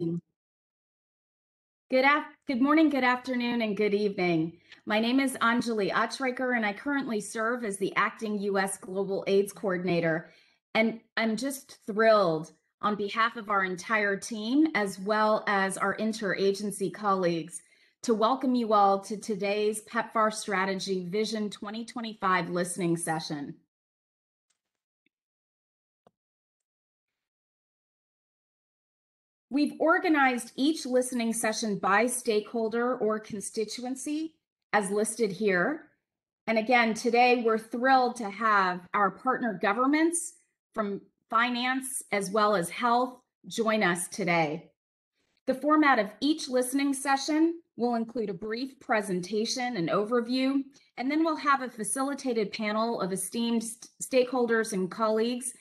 Mm. Good, af- good morning, good afternoon, and good evening. My name is Anjali Achrekar, and I currently serve as the acting U.S. Global AIDS Coordinator. And I'm just thrilled on behalf of our entire team, as well as our interagency colleagues, to welcome you all to today's PEPFAR Strategy Vision 2025 listening session. We've organized each listening session by stakeholder or constituency as listed here. And again, today we're thrilled to have our partner governments from finance as well as health join us today. The format of each listening session will include a brief presentation and overview, and then we'll have a facilitated panel of esteemed stakeholders and colleagues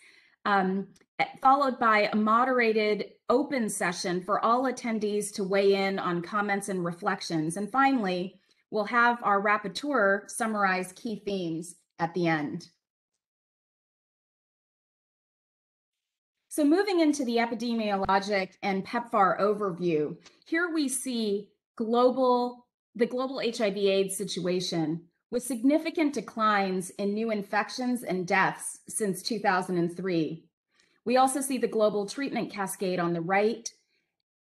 um, Eh, followed by a moderated open session for all attendees to weigh in on comments and reflections. And finally, we'll have our rapporteur summarize key themes at the end. So moving into the epidemiologic and PEPFAR overview, here we see global the global HIV AIDS situation with significant declines in new infections and deaths since 2003. We also see the global treatment cascade on the right.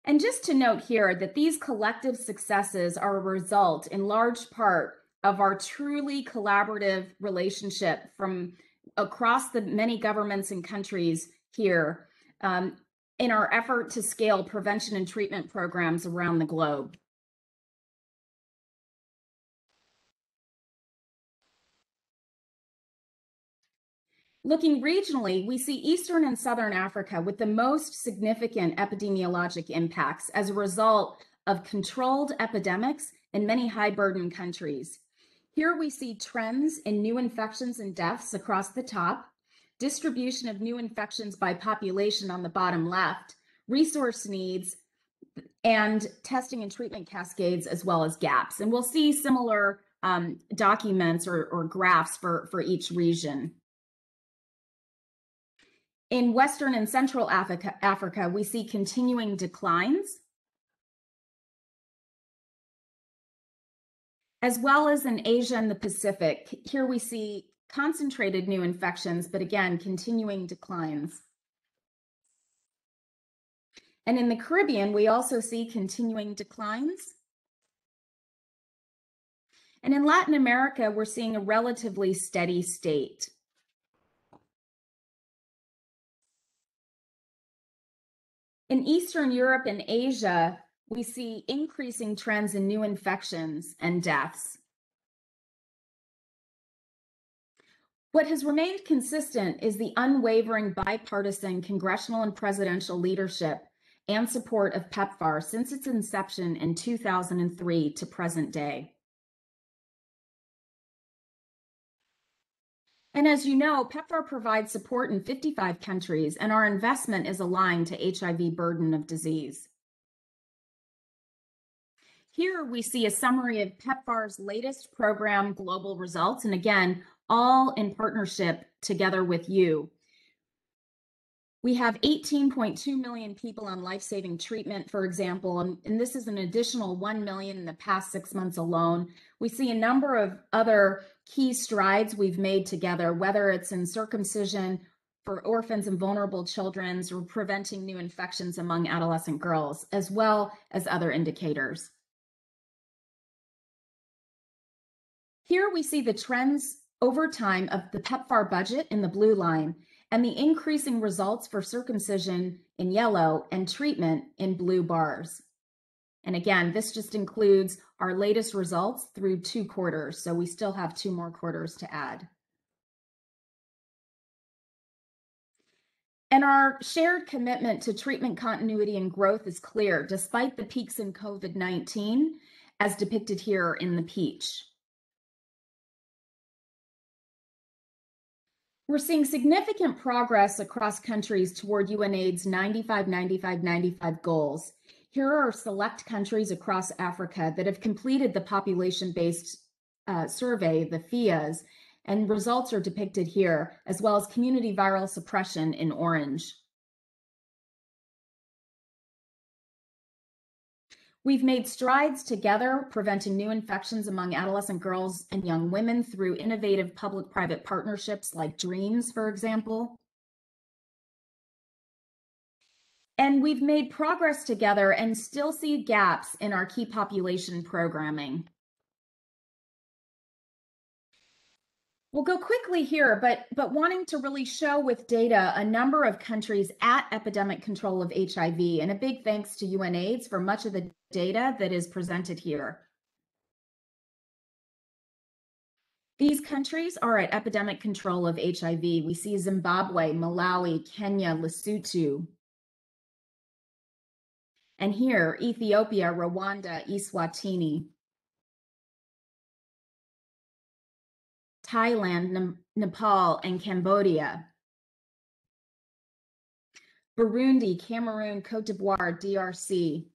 And just to note here that these collective successes are a result in large part of our truly collaborative relationship from across the many governments and countries here um, in our effort to scale prevention and treatment programs around the globe. Looking regionally, we see Eastern and Southern Africa with the most significant epidemiologic impacts as a result of controlled epidemics in many high burden countries. Here we see trends in new infections and deaths across the top, distribution of new infections by population on the bottom left, resource needs, and testing and treatment cascades as well as gaps. And we'll see similar um, documents or, or graphs for, for each region. In Western and Central Africa, Africa, we see continuing declines, as well as in Asia and the Pacific. Here we see concentrated new infections, but again, continuing declines. And in the Caribbean, we also see continuing declines. And in Latin America, we're seeing a relatively steady state. In Eastern Europe and Asia, we see increasing trends in new infections and deaths. What has remained consistent is the unwavering bipartisan congressional and presidential leadership and support of PEPFAR since its inception in 2003 to present day. And as you know, PEPFAR provides support in 55 countries, and our investment is aligned to HIV burden of disease. Here we see a summary of PEPFAR's latest program global results, and again, all in partnership together with you. We have 18.2 million people on life-saving treatment, for example, and, and, this is an additional 1 million in the past six months alone. We see a number of other key strides we've made together, whether it's in circumcision for orphans and vulnerable children or preventing new infections among adolescent girls, as well as other indicators. Here we see the trends over time of the PEPFAR budget in the blue line and the increasing results for circumcision in yellow and treatment in blue bars. And again, this just includes our latest results through two quarters, so we still have two more quarters to add. And our shared commitment to treatment continuity and growth is clear, despite the peaks in COVID 19, as depicted here in the peach. We're seeing significant progress across countries toward UNAIDS 95 95 95 goals. Here are select countries across Africa that have completed the population based uh, survey, the PHIAs, and results are depicted here, as well as community viral suppression in orange. We've made strides together preventing new infections among adolescent girls and young women through innovative public private partnerships like DREAMS, for example. And we've made progress together and still see gaps in our key population programming. We'll go quickly here, but, but wanting to really show with data a number of countries at epidemic control of HIV, and a big thanks to UNAIDS for much of the data that is presented here. These countries are at epidemic control of HIV. We see Zimbabwe, Malawi, Kenya, Lesotho. And here, Ethiopia, Rwanda, Eswatini. Thailand, Nepal, and Cambodia. Burundi, Cameroon, Cote d'Ivoire, DRC.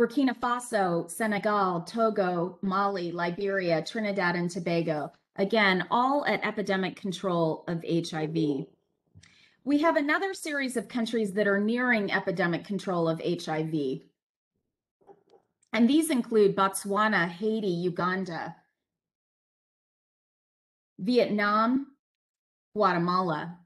Burkina Faso, Senegal, Togo, Mali, Liberia, Trinidad, and Tobago. Again, all at epidemic control of HIV. We have another series of countries that are nearing epidemic control of HIV. And these include Botswana, Haiti, Uganda, Vietnam, Guatemala.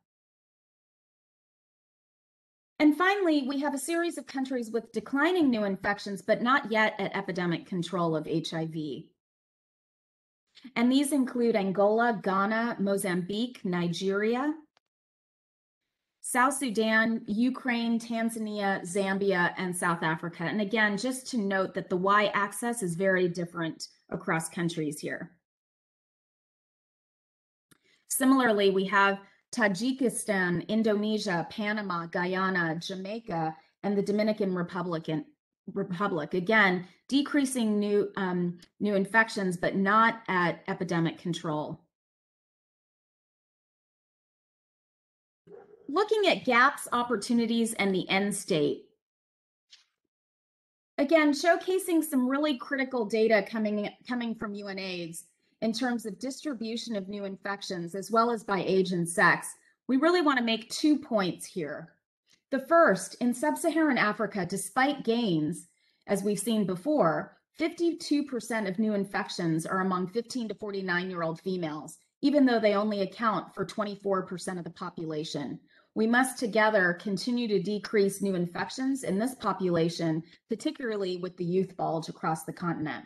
And finally, we have a series of countries with declining new infections, but not yet at epidemic control of HIV. And these include Angola, Ghana, Mozambique, Nigeria, South Sudan, Ukraine, Tanzania, Zambia, and South Africa. And again, just to note that the Y axis is very different across countries here. Similarly, we have Tajikistan, Indonesia, Panama, Guyana, Jamaica, and the Dominican Republic. Republic again, decreasing new um, new infections, but not at epidemic control. Looking at gaps, opportunities, and the end state. Again, showcasing some really critical data coming, coming from UNAIDS in terms of distribution of new infections, as well as by age and sex. We really want to make two points here. The first, in sub-Saharan Africa, despite gains, as we've seen before, 52% of new infections are among 15 to 49 year old females, even though they only account for 24% of the population. We must together continue to decrease new infections in this population, particularly with the youth bulge across the continent.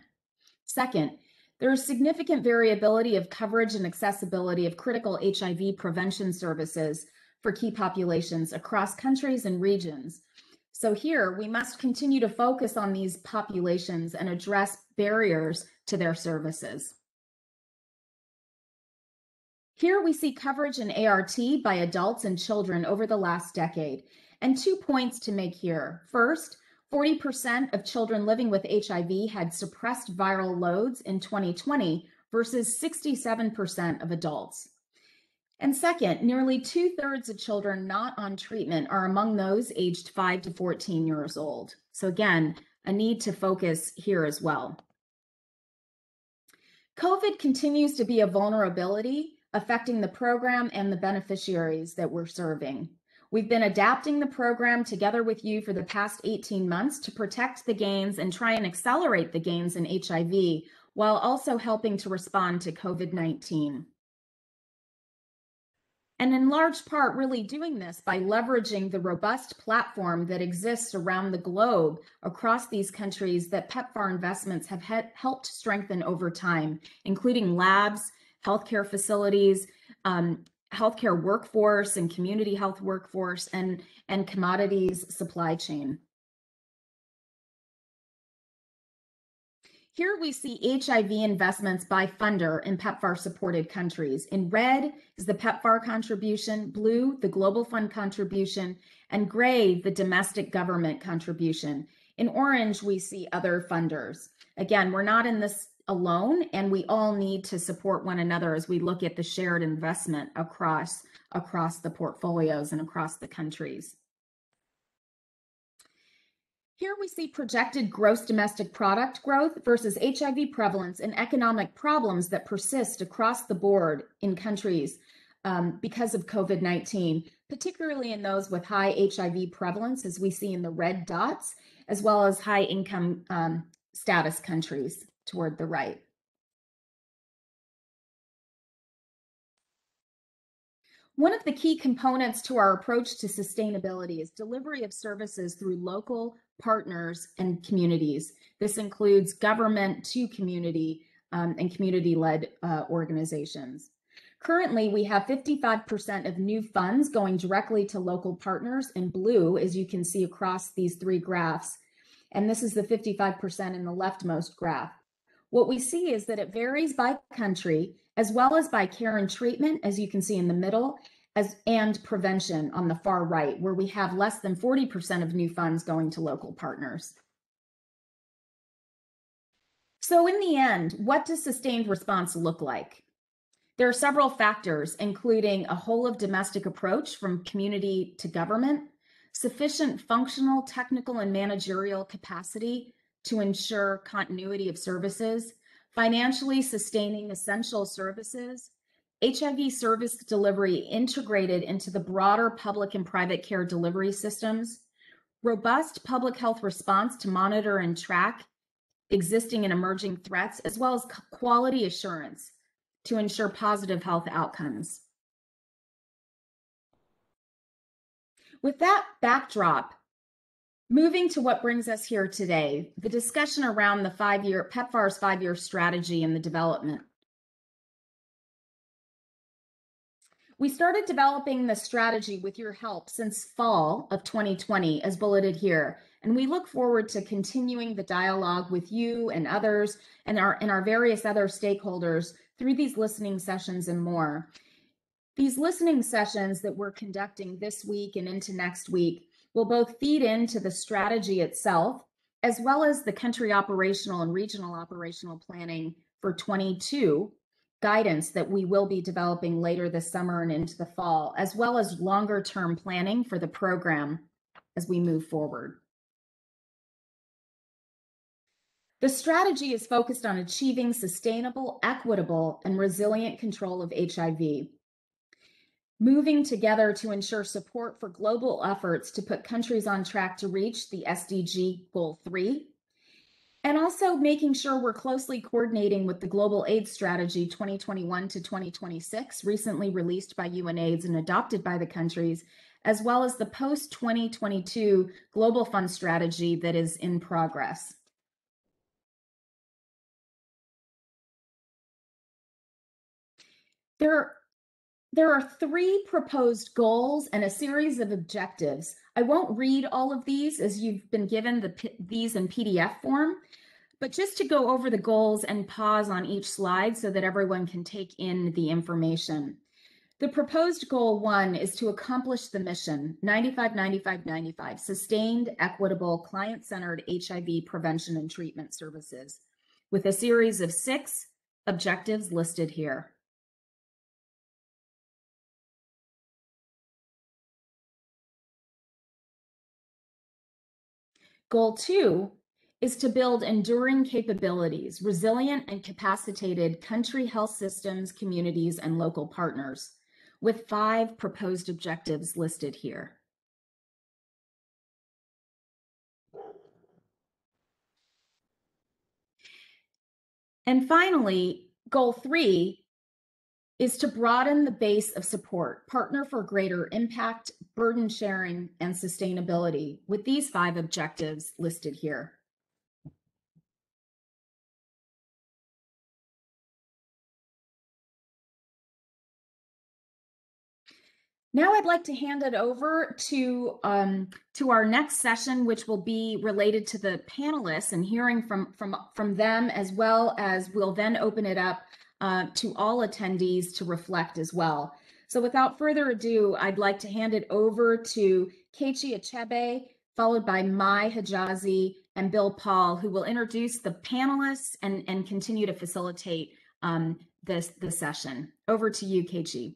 Second, there is significant variability of coverage and accessibility of critical HIV prevention services for key populations across countries and regions. So here we must continue to focus on these populations and address barriers to their services. Here we see coverage in ART by adults and children over the last decade. And two points to make here. First, 40% of children living with HIV had suppressed viral loads in 2020 versus 67% of adults. And second, nearly two thirds of children not on treatment are among those aged 5 to 14 years old. So, again, a need to focus here as well. COVID continues to be a vulnerability affecting the program and the beneficiaries that we're serving. We've been adapting the program together with you for the past 18 months to protect the gains and try and accelerate the gains in HIV while also helping to respond to COVID 19. And in large part, really doing this by leveraging the robust platform that exists around the globe across these countries that PEPFAR investments have helped strengthen over time, including labs, healthcare facilities, um, healthcare workforce and community health workforce, and, and commodities supply chain. Here we see HIV investments by funder in PEPFAR supported countries. In red is the PEPFAR contribution, blue, the Global Fund contribution, and gray, the domestic government contribution. In orange, we see other funders. Again, we're not in this alone and we all need to support one another as we look at the shared investment across across the portfolios and across the countries. Here we see projected gross domestic product growth versus HIV prevalence and economic problems that persist across the board in countries um, because of COVID 19, particularly in those with high HIV prevalence, as we see in the red dots, as well as high income um, status countries toward the right. One of the key components to our approach to sustainability is delivery of services through local partners and communities. This includes government to community um, and community led uh, organizations. Currently, we have 55% of new funds going directly to local partners in blue, as you can see across these three graphs. And this is the 55% in the leftmost graph. What we see is that it varies by country, as well as by care and treatment, as you can see in the middle, as and prevention on the far right, where we have less than 40% of new funds going to local partners. So in the end, what does sustained response look like? There are several factors, including a whole of domestic approach from community to government, sufficient functional, technical, and managerial capacity to ensure continuity of services, financially sustaining essential services, HIV service delivery integrated into the broader public and private care delivery systems, robust public health response to monitor and track existing and emerging threats, as well as quality assurance to ensure positive health outcomes. With that backdrop, moving to what brings us here today, the discussion around the five-year PEPFAR's five-year strategy and the development. We started developing the strategy with your help since fall of 2020, as bulleted here, and we look forward to continuing the dialogue with you and others and our and our various other stakeholders through these listening sessions and more. These listening sessions that we're conducting this week and into next week will both feed into the strategy itself, as well as the country operational and regional operational planning for 22 guidance that we will be developing later this summer and into the fall, as well as longer term planning for the program as we move forward. The strategy is focused on achieving sustainable, equitable, and resilient control of HIV, moving together to ensure support for global efforts to put countries on track to reach the SDG Goal 3, and also making sure we're closely coordinating with the Global AIDS Strategy 2021 to 2026, recently released by UNAIDS and adopted by the countries, as well as the post 2022 Global Fund Strategy that is in progress. There, there are three proposed goals and a series of objectives. I won't read all of these as you've been given the, these in PDF form, but just to go over the goals and pause on each slide so that everyone can take in the information. The proposed goal one is to accomplish the mission 95 95 95 sustained, equitable, client centered HIV prevention and treatment services with a series of six objectives listed here. Goal two is to build enduring capabilities, resilient and capacitated country health systems, communities, and local partners, with five proposed objectives listed here. And finally, goal three is to broaden the base of support, partner for greater impact, burden sharing, and sustainability with these five objectives listed here. Now I'd like to hand it over to um, to our next session, which will be related to the panelists and hearing from from from them, as well as we'll then open it up uh, to all attendees to reflect as well. So without further ado, I'd like to hand it over to Kechi Achebe, followed by Mai Hijazi and Bill Paul, who will introduce the panelists and, and continue to facilitate um, this the session. Over to you, Kechi.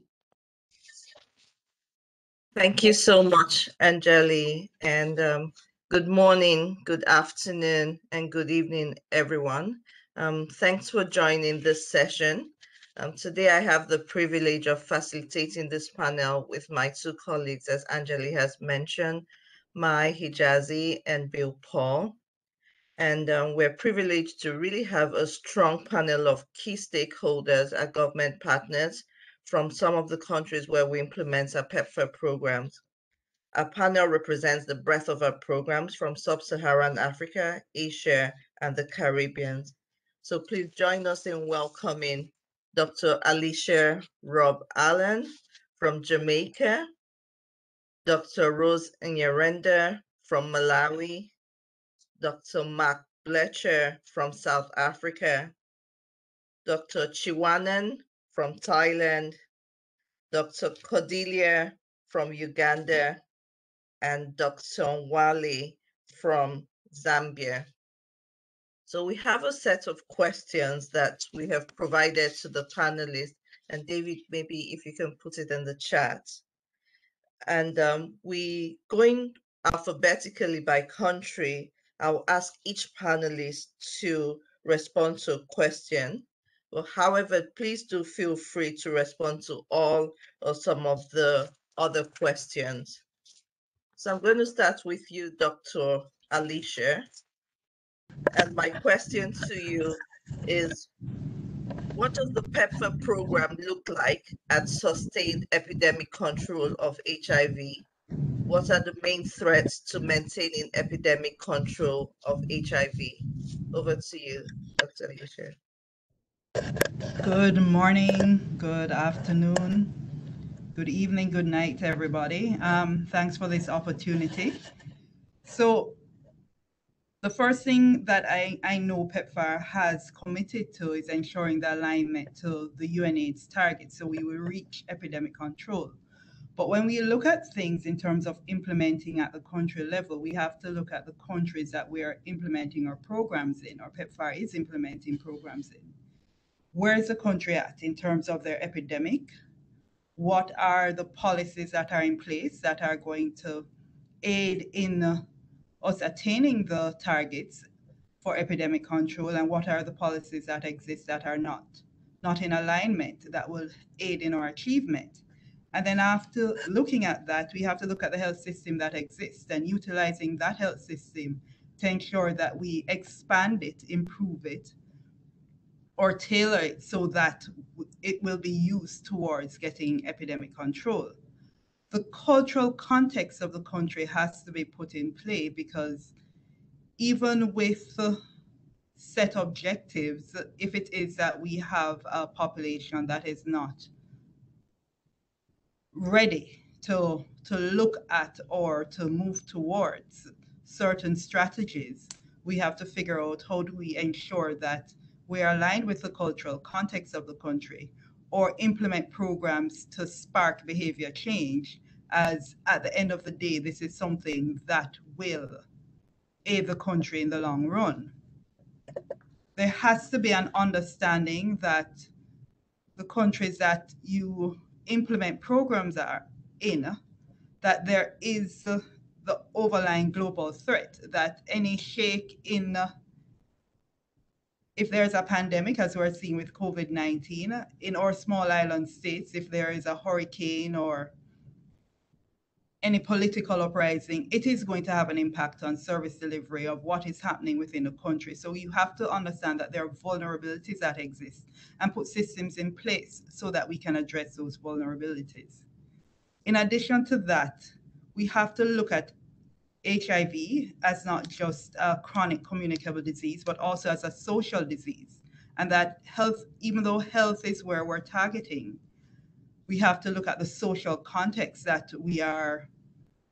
Thank you so much, Anjali, and um, good morning, good afternoon, and good evening, everyone. Um, thanks for joining this session. Um, today, I have the privilege of facilitating this panel with my two colleagues, as Anjali has mentioned, Mai Hijazi and Bill Paul. And um, we're privileged to really have a strong panel of key stakeholders and government partners from some of the countries where we implement our PEPFAR programs. Our panel represents the breadth of our programs from sub-Saharan Africa, Asia, and the Caribbean. So please join us in welcoming Dr. Alicia Rob Allen from Jamaica, Dr. Rose Nyirenda from Malawi, Dr. Mark Blecher from South Africa, Dr. Cheewanan from Thailand, Dr. Cordelia from Uganda, and Dr. Mwale from Zambia. So we have a set of questions that we have provided to the panelists. And David, maybe if you can put it in the chat. And um, we going alphabetically by country, I'll ask each panelist to respond to a question. Well, however, please do feel free to respond to all or some of the other questions. So I'm going to start with you, Dr. Alisha. And my question to you is, what does the PEPFAR program look like at sustained epidemic control of HIV what are the main threats to maintaining epidemic control of HIV? Over to you, Dr. Alisha. Good morning, good afternoon, good evening, good night, to everybody. Um, thanks for this opportunity. So, the first thing that I, I know PEPFAR has committed to is ensuring the alignment to the UNAIDS targets so we will reach epidemic control. But when we look at things in terms of implementing at the country level, we have to look at the countries that we are implementing our programs in, or PEPFAR is implementing programs in. Where is the country at in terms of their epidemic? What are the policies that are in place that are going to aid in us attaining the targets for epidemic control? And what are the policies that exist that are not, not in alignment that will aid in our achievement? And then after looking at that, we have to look at the health system that exists and utilizing that health system to ensure that we expand it, improve it, or tailor it so that it will be used towards getting epidemic control. The cultural context of the country has to be put in play because even with set objectives, if it is that we have a population that is not ready to, to look at or to move towards certain strategies, we have to figure out how do we ensure that we are aligned with the cultural context of the country or implement programs to spark behavior change as at the end of the day this is something that will aid the country in the long run. There has to be an understanding that the countries that you implement programs are in, that there is the overlying global threat, that any shake in, if there's a pandemic, as we're seeing with COVID 19, in our small island states, if there is a hurricane or any political uprising, it is going to have an impact on service delivery of what is happening within the country. So you have to understand that there are vulnerabilities that exist and put systems in place so that we can address those vulnerabilities. In addition to that, we have to look at HIV as not just a chronic communicable disease, but also as a social disease. And that health, even though health is where we're targeting, we have to look at the social context that we are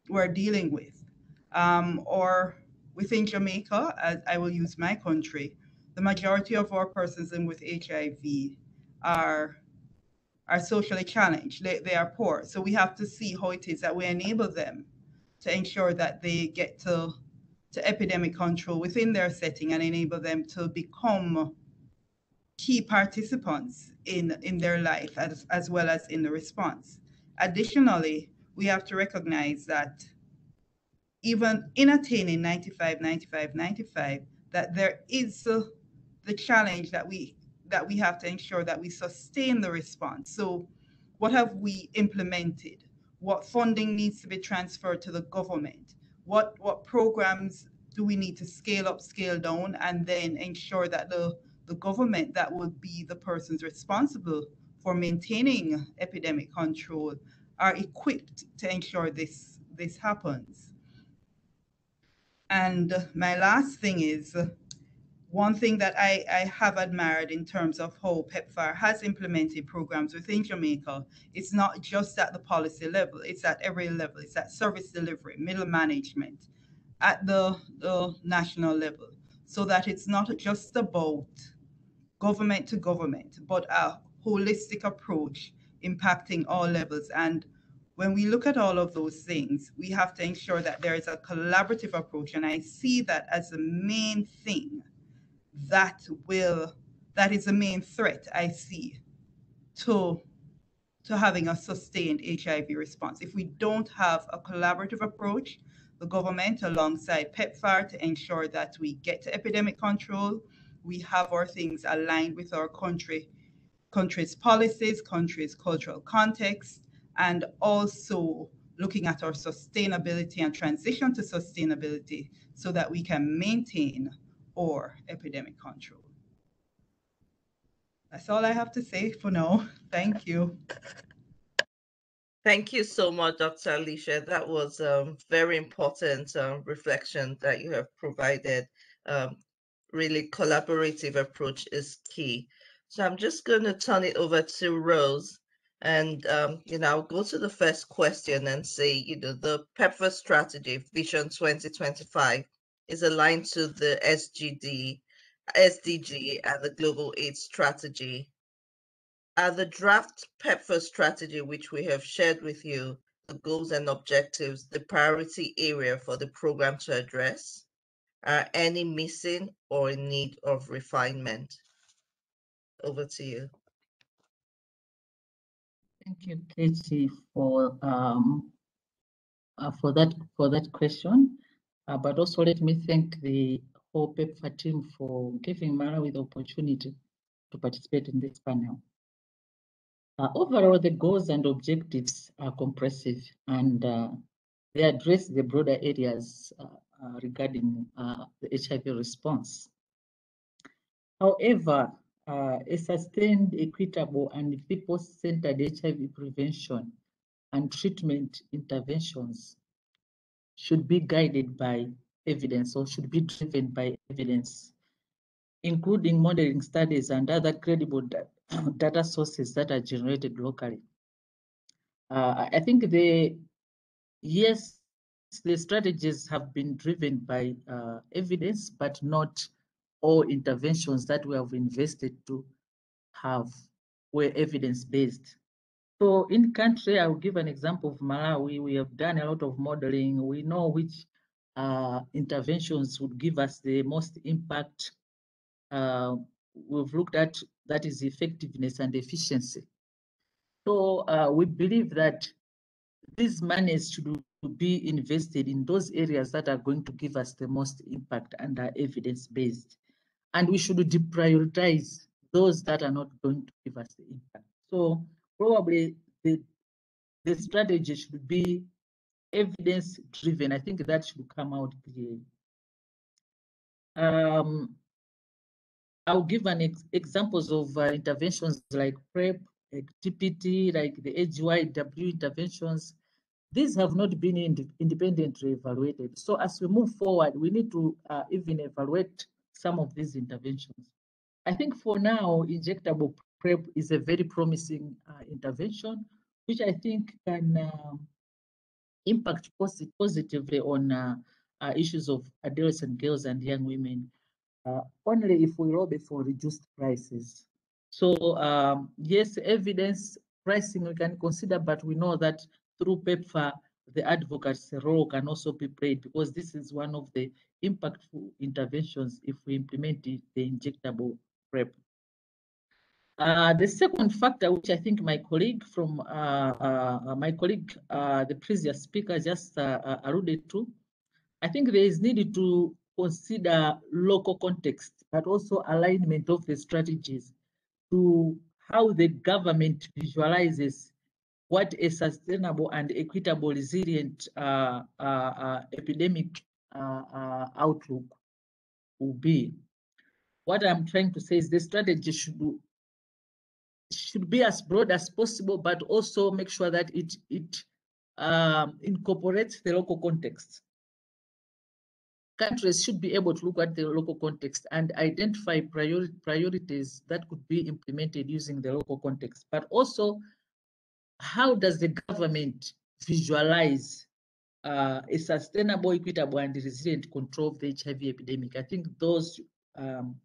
we're dealing with. Um, or within Jamaica, as I will use my country, the majority of our persons in with HIV are are socially challenged. They, they are poor. So we have to see how it is that we enable them to ensure that they get to, to epidemic control within their setting and enable them to become key participants in, in their life as, as well as in the response. Additionally, we have to recognize that even in attaining 95, 95, 95, that there is uh, the challenge that we that we have to ensure that we sustain the response. So, what have we implemented? What funding needs to be transferred to the government? What what programs do we need to scale up, scale down, and then ensure that the, the government that would be the persons responsible for maintaining epidemic control are equipped to ensure this this happens. And my last thing is one thing that I, I have admired in terms of how PEPFAR has implemented programs within Jamaica, it's not just at the policy level, it's at every level. It's at service delivery, middle management, at the, the national level, so that it's not just about government to government, but a holistic approach impacting all levels. And when we look at all of those things, we have to ensure that there is a collaborative approach. And I see that as the main thing that will, that is the main threat I see to, to having a sustained HIV response. If we don't have a collaborative approach, the government alongside PEPFAR to ensure that we get to epidemic control, we have our things aligned with our country, country's policies, country's cultural context, and also looking at our sustainability and transition to sustainability so that we can maintain our epidemic control. That's all I have to say for now. Thank you. Thank you so much, Dr. Alisha. That was a um, very important um, reflection that you have provided. Um, really collaborative approach is key. So I'm just going to turn it over to Rose and, um, you know, I'll go to the first question and say, you know, the PEPFAR strategy, Vision 2025, is aligned to the SGD, SDG, and the Global AIDS Strategy. Are the draft PEPFAR strategy, which we have shared with you, the goals and objectives, the priority area for the program to address? Are any missing or in need of refinement? Over to you. Thank you, Kechi, for um, uh, for that for that question. Uh, but also let me thank the whole PEPFAR team for giving Malawi the opportunity to participate in this panel. Uh, overall, the goals and objectives are comprehensive and uh, they address the broader areas uh, uh, regarding uh, the HIV response. However, uh, a sustained, equitable, and people-centered HIV prevention and treatment interventions should be guided by evidence or should be driven by evidence, including modeling studies and other credible data sources that are generated locally. Uh, I think the yes, strategies have been driven by uh, evidence, but not all interventions that we have invested to have were evidence-based. So in country, I will give an example of Malawi. We have done a lot of modeling. We know which uh, interventions would give us the most impact. Uh, we've looked at that is effectiveness and efficiency. So uh, we believe that these monies should be invested in those areas that are going to give us the most impact and are evidence-based and we should deprioritize those that are not going to give us the impact. So probably the, the strategy should be evidence driven. I think that should come out clearly. Um, I'll give an ex examples of uh, interventions like PrEP, like TPT, like the AGYW interventions. These have not been ind independently evaluated. So as we move forward, we need to uh, even evaluate some of these interventions. I think for now, injectable PrEP is a very promising uh, intervention, which I think can uh, impact posit positively on uh, uh, issues of adolescent girls and young women, uh, only if we lobby for reduced prices. So um, yes, evidence pricing we can consider, but we know that through PEPFAR, the advocates' role can also be played because this is one of the impactful interventions if we implement the, the injectable PrEP. Uh, the second factor, which I think my colleague from uh, uh, my colleague, uh, the previous speaker just uh, uh, alluded to, I think there is needed to consider local context, but also alignment of the strategies to how the government visualizes what a sustainable and equitable resilient uh, uh, uh, epidemic uh, uh, outlook will be. What I'm trying to say is the strategy should should be as broad as possible, but also make sure that it it um, incorporates the local context. Countries should be able to look at the local context and identify priori priorities that could be implemented using the local context, but also how does the government visualize uh, a sustainable, equitable, and resilient control of the HIV epidemic? I think those um,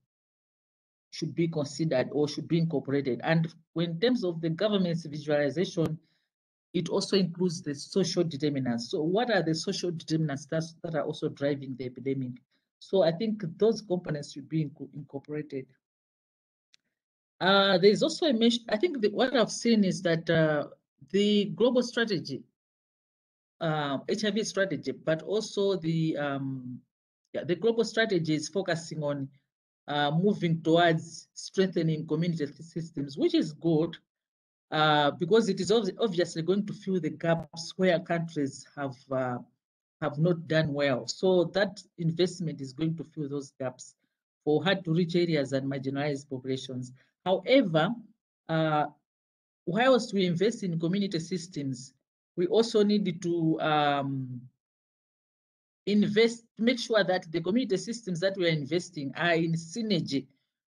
should be considered or should be incorporated. And in terms of the government's visualization, it also includes the social determinants. So what are the social determinants that, are also driving the epidemic? So I think those components should be incorporated. Uh, there's also a mention, I think the, what I've seen is that uh, the global strategy, uh, HIV strategy, but also the um, yeah, the global strategy is focusing on uh, moving towards strengthening community systems, which is good uh, because it is obviously going to fill the gaps where countries have uh, have not done well. So that investment is going to fill those gaps for hard to reach areas and marginalized populations. However, uh, whilst we invest in community systems, we also need to um, invest, make sure that the community systems that we are investing are in synergy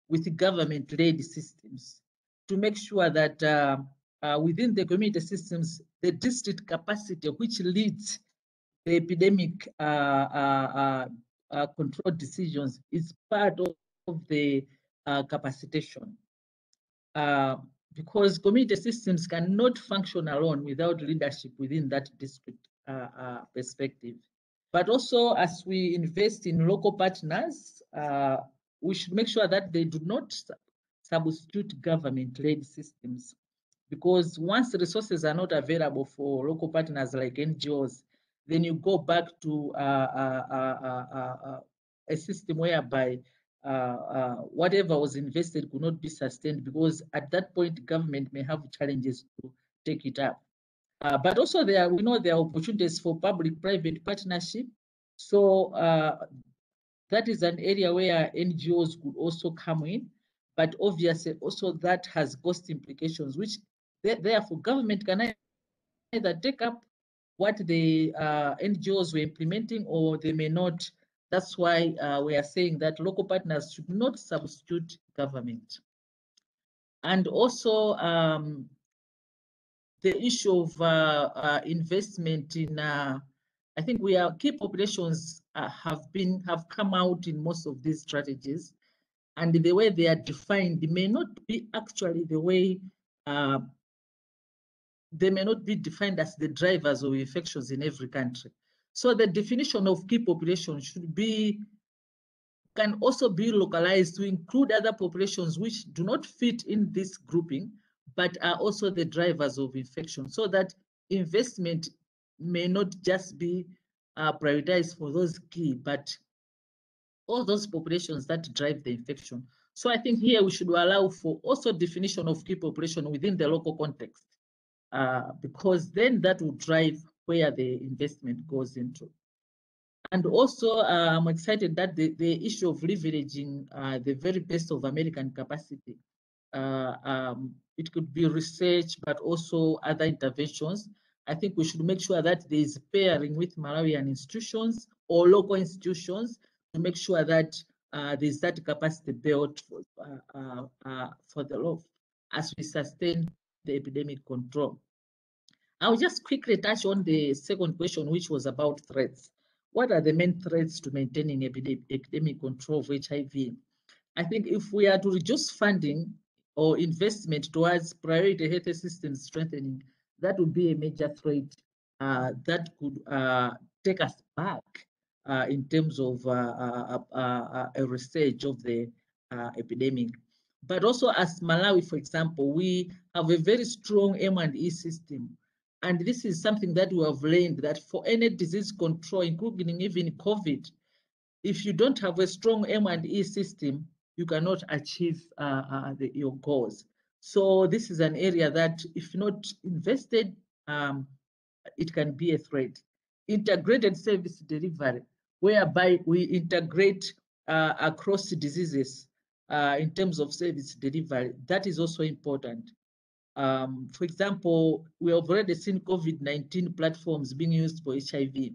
with government-led systems to make sure that uh, uh, within the community systems, the district capacity which leads the epidemic uh, uh, uh, uh control decisions is part of, of the capacitation. Because community systems cannot function alone without leadership within that district perspective. But also, as we invest in local partners, uh, we should make sure that they do not substitute government-led systems. Because once resources are not available for local partners like NGOs, then you go back to uh, uh, uh, a system whereby whatever was invested could not be sustained because at that point, government may have challenges to take it up. Uh, but also there, we know there are opportunities for public-private partnership. So uh, that is an area where NGOs could also come in, but obviously also that has cost implications, which therefore government can either take up what the uh, NGOs were implementing or they may not. That's why uh, we are saying that local partners should not substitute government. And also, um, the issue of uh, uh, investment in, uh, I think we are key populations have been have come out in most of these strategies, and the way they are defined may not be actually the way they may not be defined as the drivers of infections in every country. So the definition of key population should be can also be localized to include other populations which do not fit in this grouping, but are also the drivers of infection so that investment may not just be uh, prioritized for those key, but all those populations that drive the infection. So I think here we should allow for also definition of key population within the local context, uh, because then that will drive where the investment goes into. And also, uh, I'm excited that the, the issue of leveraging uh, the very best of American capacity uh, um, it could be research, but also other interventions. I think we should make sure that there is pairing with Malawian institutions or local institutions to make sure that uh, there is that capacity built for, uh, uh for the law as we sustain the epidemic control. I'll just quickly touch on the second question, which was about threats. What are the main threats to maintaining epidemic control of HIV? I think if we are to reduce funding or investment towards priority health system strengthening, that would be a major threat uh, that could uh, take us back uh, in terms of uh, uh, uh, a research of the epidemic. But also as Malawi, for example, we have a very strong M&E system. And this is something that we have learned that for any disease control, including even COVID, if you don't have a strong M&E system, you cannot achieve uh, uh, the, your goals. So this is an area that if not invested, um, it can be a threat. Integrated service delivery, whereby we integrate uh, across diseases uh, in terms of service delivery, that is also important. Um, for example, we have already seen COVID-19 platforms being used for HIV,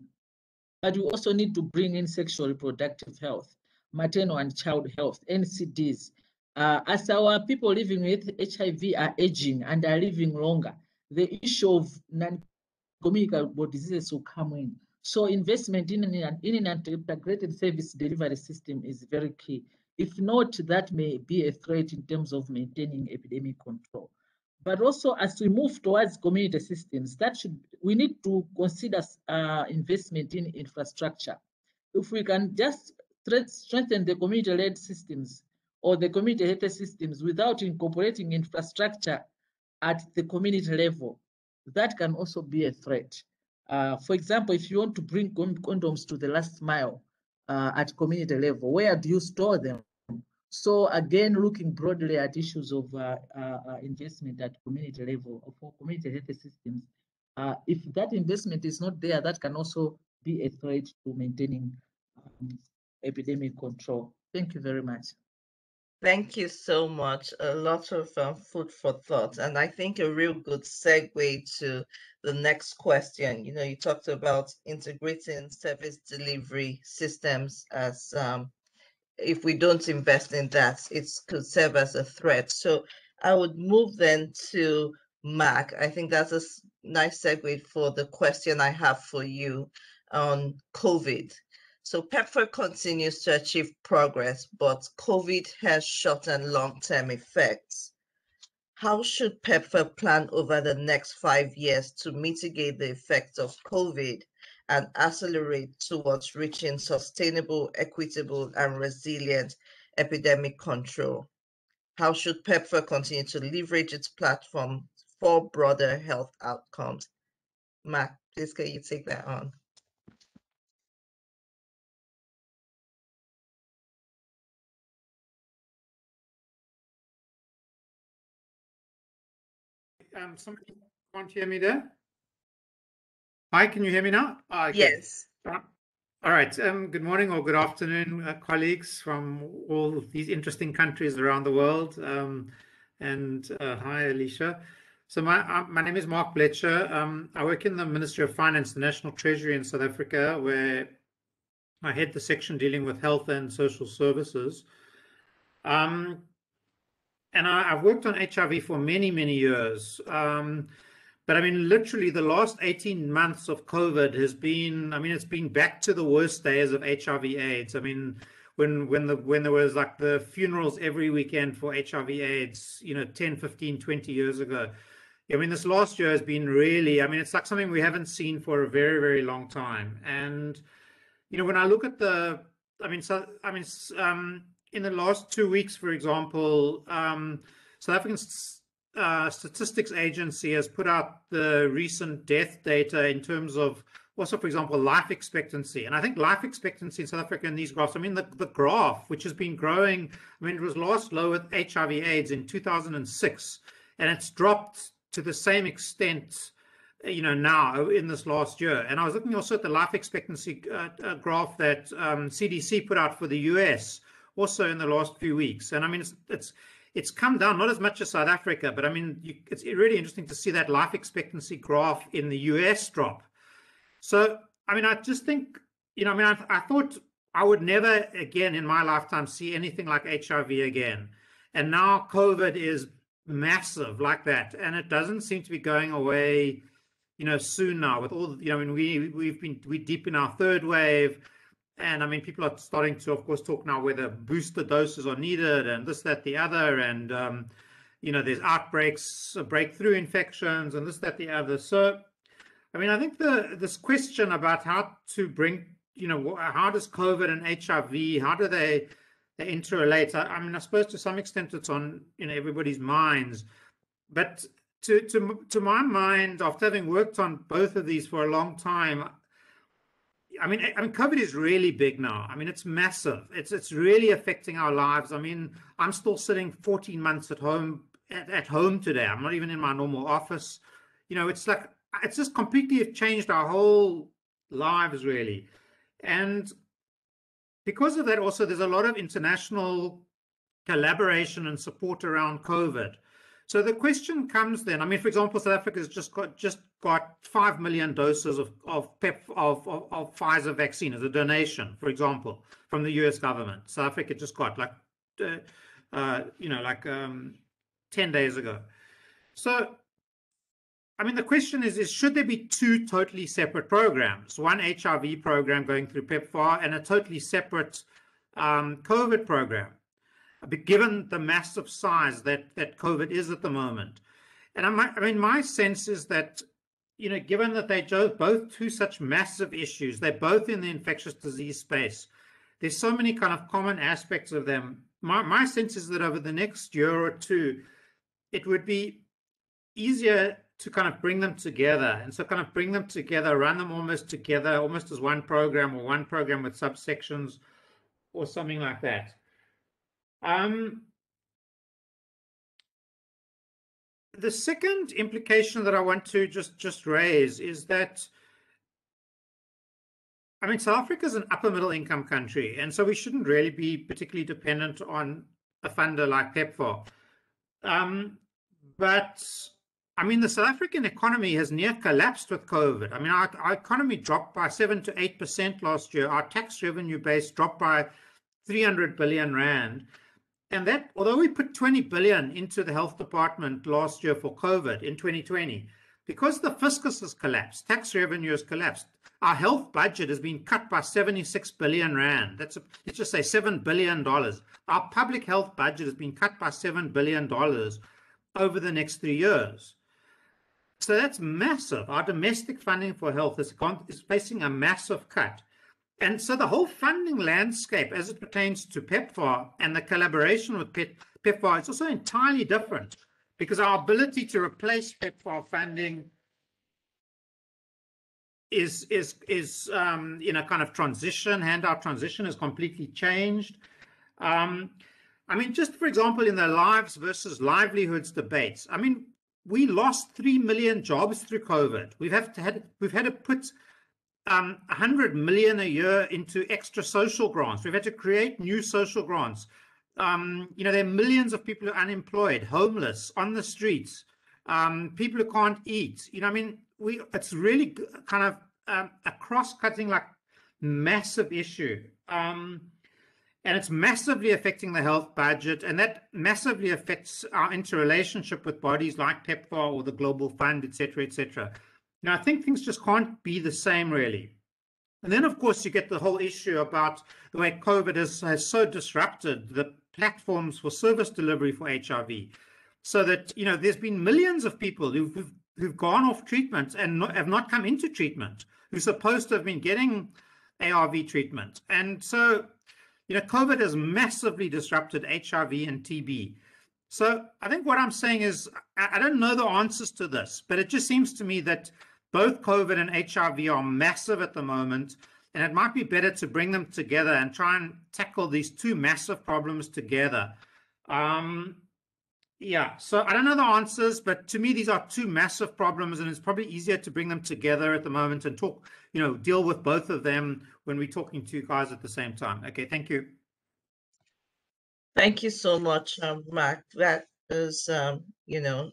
but we also need to bring in sexual reproductive health, maternal and child health, NCDs. Uh, as our people living with HIV are aging and are living longer, the issue of non-communicable diseases will come in. So investment in an, in an integrated service delivery system is very key. If not, that may be a threat in terms of maintaining epidemic control. But also, as we move towards community systems, that should we need to consider uh, investment in infrastructure. If we can just strengthen the community-led systems or the community health systems without incorporating infrastructure at the community level, that can also be a threat. Uh, for example, if you want to bring condoms to the last mile uh, at community level, where do you store them? So again, looking broadly at issues of uh, uh, uh investment at community level or for community health systems, uh, if that investment is not there, that can also be a threat to maintaining um, epidemic control. Thank you very much. Thank you so much. A lot of uh, food for thought. And I think a real good segue to the next question. You know, you talked about integrating service delivery systems as um, if we don't invest in that, it could serve as a threat. So I would move then to Mark. I think that's a nice segue for the question I have for you on COVID. So PEPFAR continues to achieve progress, but COVID has short and long-term effects. How should PEPFAR plan over the next five years to mitigate the effects of COVID and accelerate towards reaching sustainable, equitable, and resilient epidemic control? How should PEPFAR continue to leverage its platform for broader health outcomes? Mark, please can you take that on? um, somebody can't hear me there? Hi, can you hear me now? Okay. Yes. All right. Um, good morning or good afternoon, uh, colleagues from all these interesting countries around the world. Um, and uh, hi, Alisha. So my uh, my name is Mark Blecher. Um, I work in the Ministry of Finance, the National Treasury in South Africa, where I head the section dealing with health and social services. Um, and I, have worked on HIV for many, many years. But I mean, literally, the last 18 months of COVID has been, I mean, it's been back to the worst days of HIV/AIDS. I mean, when when the when there was like the funerals every weekend for HIV/AIDS, you know, 10, 15, 20 years ago. I mean, this last year has been really, I mean, it's like something we haven't seen for a very, very long time. And, you know, when I look at the, I mean, so, I mean, um, in the last two weeks, for example, um, South African uh, Statistics Agency has put out the recent death data in terms of also, for example, life expectancy. And I think life expectancy in South Africa in these graphs, I mean, the, the graph, which has been growing, I mean, it was last low with HIV AIDS in 2006, and it's dropped to the same extent, you know, now in this last year. And I was looking also at the life expectancy uh, uh, graph that um, CDC put out for the US, also in the last few weeks. And I mean, it's it's it's come down not as much as South Africa, but I mean, you, it's really interesting to see that life expectancy graph in the US drop. So I mean, I just think you know, I mean, I, I thought I would never again in my lifetime see anything like HIV again, and now COVID is massive like that, and it doesn't seem to be going away. You know, soon now with all you know, I mean, we we've been we deep in our third wave and I mean, people are starting to, of course, talk now whether booster doses are needed and this, that, the other. And, um, you know, there's outbreaks, uh, breakthrough infections and this, that, the other. So, I mean, I think the this question about how to bring, you know, how does COVID and HIV, how do they, they interrelate? I, I mean, I suppose to some extent it's on, you know, everybody's minds. But to, to, to my mind, after having worked on both of these for a long time, I mean, I mean, COVID is really big now. I mean, it's massive. It's it's really affecting our lives. I mean, I'm still sitting 14 months at home at, at home today. I'm not even in my normal office. You know, it's like it's just completely changed our whole lives, really. And because of that, also there's a lot of international collaboration and support around COVID. So the question comes then. I mean, for example, South Africa has just got just got five million doses of of PEP of, of, of Pfizer vaccine as a donation, for example, from the U.S. government. South Africa just got like, uh, uh, you know, like um, ten days ago. So, I mean, the question is: is should there be two totally separate programs? One HIV program going through PEPFAR and a totally separate um, COVID program given the massive size that that COVID is at the moment. And I, I mean, my sense is that, you know, given that they both two such massive issues, they're both in the infectious disease space. There's so many kind of common aspects of them. My my sense is that over the next year or two, it would be easier to kind of bring them together and so kind of bring them together, run them almost together, almost as one program or one program with subsections or something like that. Um, the second implication that I want to just just raise is that I mean South Africa is an upper middle income country, and so we shouldn't really be particularly dependent on a funder like PEPFAR. Um, but I mean, the South African economy has near collapsed with COVID. I mean, our, our economy dropped by seven to eight percent last year. Our tax revenue base dropped by 300 billion rand. And that, although we put 20 billion into the health department last year for COVID in 2020, because the fiscus has collapsed, tax revenue has collapsed, our health budget has been cut by 76 billion rand. That's a, let's just say seven billion dollars. Our public health budget has been cut by seven billion dollars over the next three years. So that's massive. Our domestic funding for health is, is facing a massive cut. And so the whole funding landscape as it pertains to PEPFAR and the collaboration with PEPFAR is also entirely different because our ability to replace PEPFAR funding is is is um, in a kind of transition, handout transition has completely changed. Um, I mean, just for example, in the lives versus livelihoods debates, I mean, we lost three million jobs through COVID. We've have had we've had to put um, 100 million a year into extra social grants. We've had to create new social grants. Um, you know, there are millions of people who are unemployed, homeless, on the streets, um, people who can't eat. You know, I mean, we it's really kind of um, a cross-cutting, like massive issue. Um, and it's massively affecting the health budget, and that massively affects our interrelationship with bodies like PEPFAR or the Global Fund, et cetera, et cetera. Now, I think things just can't be the same, really. And then, of course, you get the whole issue about the way COVID has, has so disrupted the platforms for service delivery for HIV. So that, you know, there's been millions of people who've, who've, gone off treatment and not, have not come into treatment, who's supposed to have been getting ARV treatment. And so, you know, COVID has massively disrupted HIV and TB. So I think what I'm saying is, I don't know the answers to this, but it just seems to me that both COVID and HIV are massive at the moment, and it might be better to bring them together and try and tackle these two massive problems together. Um, yeah, so I don't know the answers, but to me, these are two massive problems, and it's probably easier to bring them together at the moment and talk, you know, deal with both of them when we're talking to you guys at the same time. Okay, thank you. Thank you so much, um, Mark. That is, um, you know,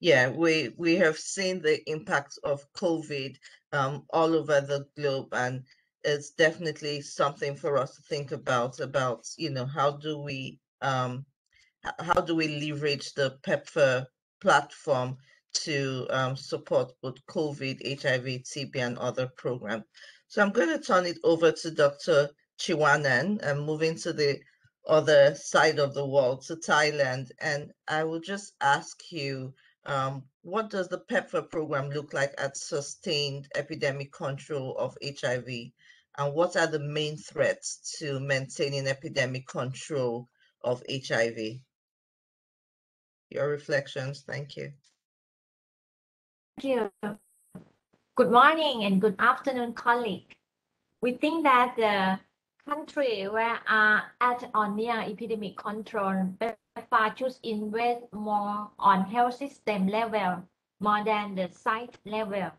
yeah, we we have seen the impact of COVID um, all over the globe, and it's definitely something for us to think about. About you know how do we um, how do we leverage the PEPFAR platform to um, support both COVID, HIV, TB, and other programs. So I'm going to turn it over to Dr. Cheewanan and moving to the other side of the world, to Thailand. And I will just ask you um, what does the PEPFAR program look like at sustained epidemic control of HIV? And what are the main threats to maintaining epidemic control of HIV? Your reflections, thank you. Thank you. Good morning and good afternoon, colleague. we think that the country where are at or near epidemic control, PEPFAR should invest more on health system level more than the site level.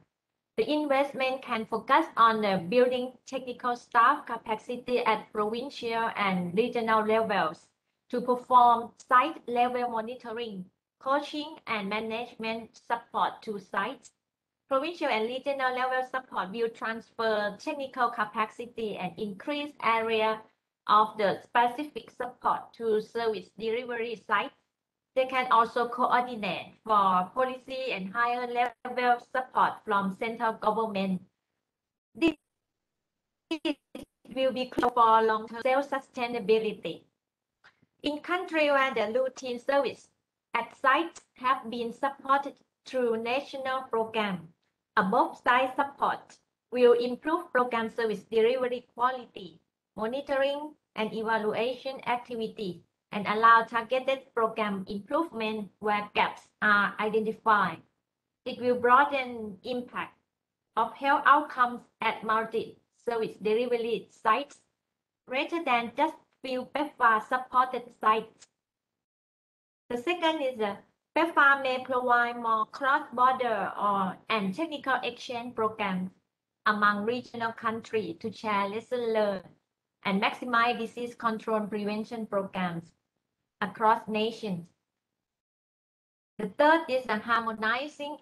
The investment can focus on the building technical staff capacity at provincial and regional levels to perform site level monitoring, coaching, and management support to sites. Provincial and regional level support will transfer technical capacity and increase area of the specific support to service delivery sites they can also coordinate for policy and higher level support from central government. This will be crucial for long-term self-sustainability. In countries where the routine service at sites have been supported through national program, above site support will improve program service delivery quality, monitoring and evaluation activities and allow targeted program improvement where gaps are identified. It will broaden impact of health outcomes at multi-service delivery sites rather than just few PEPFAR supported sites. The second is the PEPFAR may provide more cross-border or and technical exchange programs among regional countries to share lessons learned and maximize disease control and prevention programs across nations. The third is the harmonizing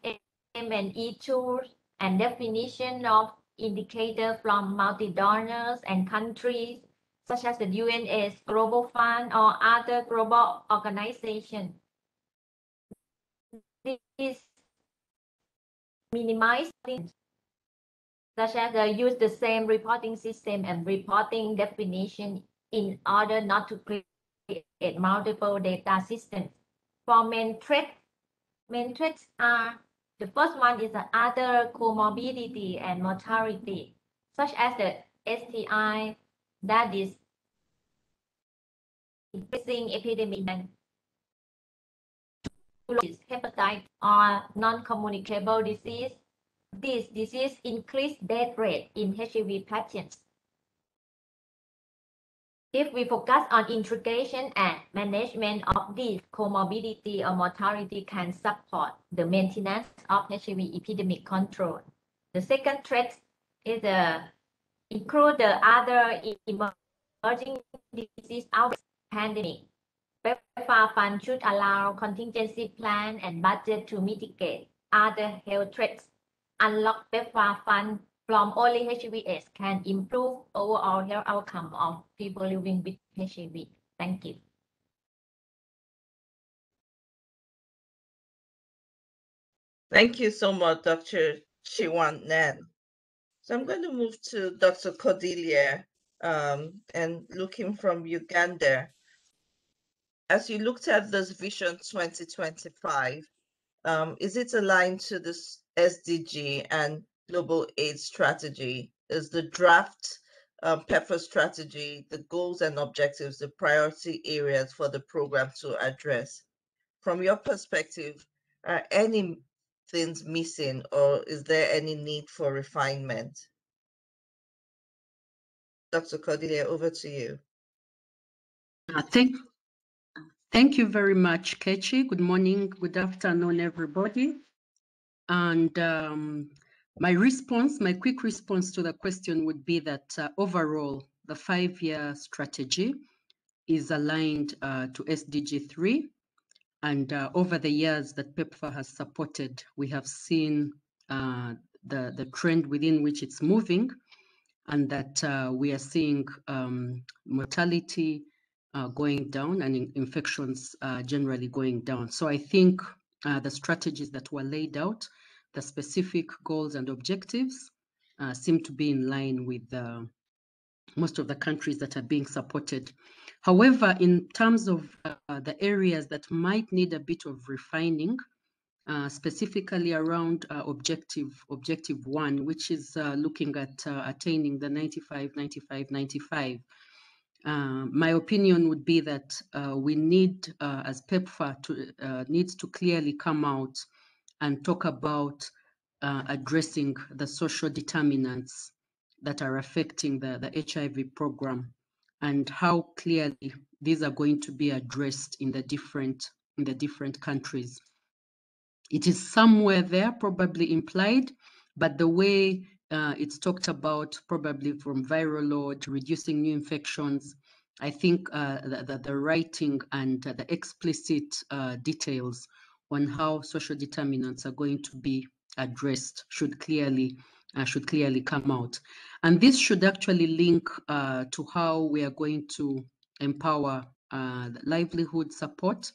M&E tools and definition of indicators from multi-donors and countries, such as the UNAIDS Global Fund or other global organizations. This minimize things, such as uh, use the same reporting system and reporting definition in order not to create multiple data systems. For main threats are the first one is the other comorbidity and mortality, such as the STI that is increasing epidemic and hepatitis or non-communicable disease. This disease increased death rate in HIV patients. If we focus on integration and management of these comorbidity or mortality can support the maintenance of HIV epidemic control. The second threat is the include the other emerging disease outbreak pandemic. PEPFAR fund should allow contingency plan and budget to mitigate other health threats. Unlock PEPFAR fund from only HIV/AIDS can improve overall health outcome of people living with HIV. Thank you. Thank you so much, Dr. Cheewanan. So I'm going to move to Dr. Cordelia um, and looking from Uganda. As you looked at this Vision 2025, um, is it aligned to this SDG and global AIDS strategy? Is the draft um, PEPFAR strategy, the goals and objectives, the priority areas for the program to address? From your perspective, are any things missing or is there any need for refinement? Dr. Cordelia, over to you. Uh, thank, thank you very much, Kechi. Good morning, good afternoon, everybody. And um, my response, my quick response to the question would be that uh, overall, the five-year strategy is aligned uh, to SDG 3. And uh, over the years that PEPFAR has supported, we have seen uh, the, the trend within which it's moving and that uh, we are seeing um, mortality uh, going down and in infections generally going down. So I think the strategies that were laid out the specific goals and objectives uh, seem to be in line with uh, most of the countries that are being supported. However, in terms of uh, the areas that might need a bit of refining, uh, specifically around uh, objective objective one, which is uh, looking at attaining the 95, 95, 95. Uh, my opinion would be that uh, we need, uh, as PEPFAR, to needs to clearly come out and talk about uh, addressing the social determinants that are affecting the, the HIV program and how clearly these are going to be addressed in the different in the different countries. It is somewhere there, probably implied, but the way uh, it's talked about, probably from viral load reducing new infections, I think uh, the, the, the, writing and uh, the explicit uh, details on how social determinants are going to be addressed should clearly uh, should clearly come out. And this should actually link uh, to how we are going to empower livelihood support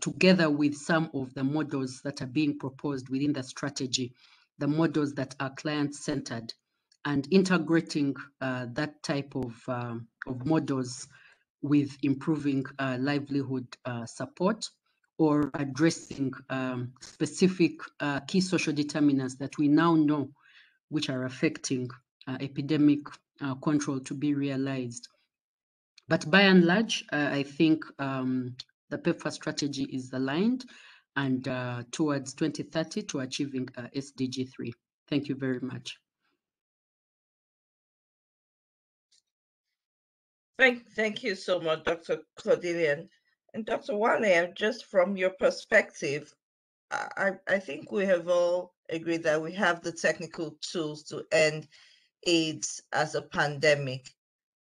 together with some of the models that are being proposed within the strategy, the models that are client-centered and integrating uh, that type of, um, of models with improving uh, livelihood support or addressing um, specific key social determinants that we now know which are affecting uh, epidemic uh, control to be realized. But by and large, uh, I think um, the PEPFAR strategy is aligned and uh, towards 2030 to achieving uh, SDG 3. Thank you very much. Thank, thank you so much, Dr. Cordelia. And Dr. Mwale, just from your perspective, I, I think we have all agreed that we have the technical tools to end AIDS as a pandemic,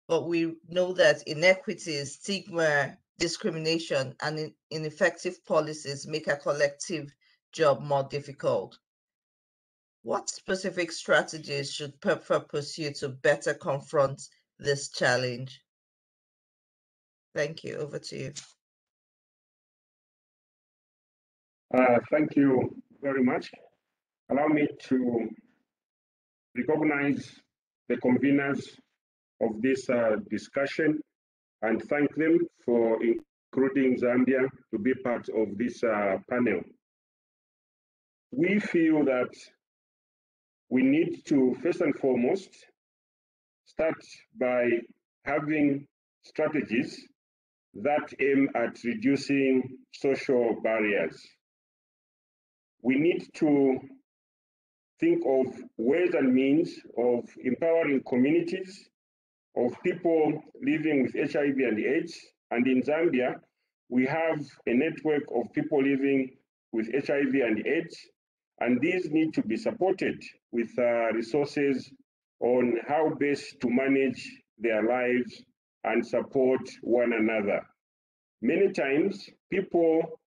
but we know that inequities, stigma, discrimination, and ineffective policies make a collective job more difficult. What specific strategies should PEPFAR pursue to better confront this challenge? Thank you. Over to you. Uh, thank you very much. Allow me to recognize the conveners of this uh, discussion and thank them for including Zambia to be part of this uh, panel. We feel that we need to, first and foremost, start by having strategies that aim at reducing social barriers we need to think of ways and means of empowering communities of people living with HIV and AIDS. And in Zambia, we have a network of people living with HIV and AIDS, and these need to be supported with uh, resources on how best to manage their lives and support one another. Many times, people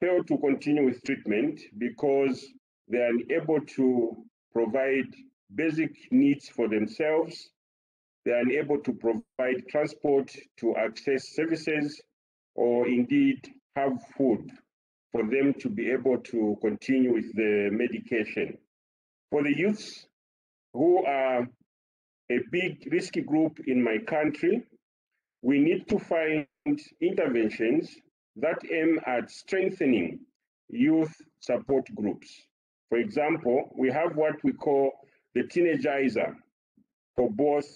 fail to continue with treatment because they are unable to provide basic needs for themselves. They are unable to provide transport to access services or indeed have food for them to be able to continue with the medication. For the youths who are a big risky group in my country, we need to find interventions that aim at strengthening youth support groups. For example, we have what we call the teenagizer for both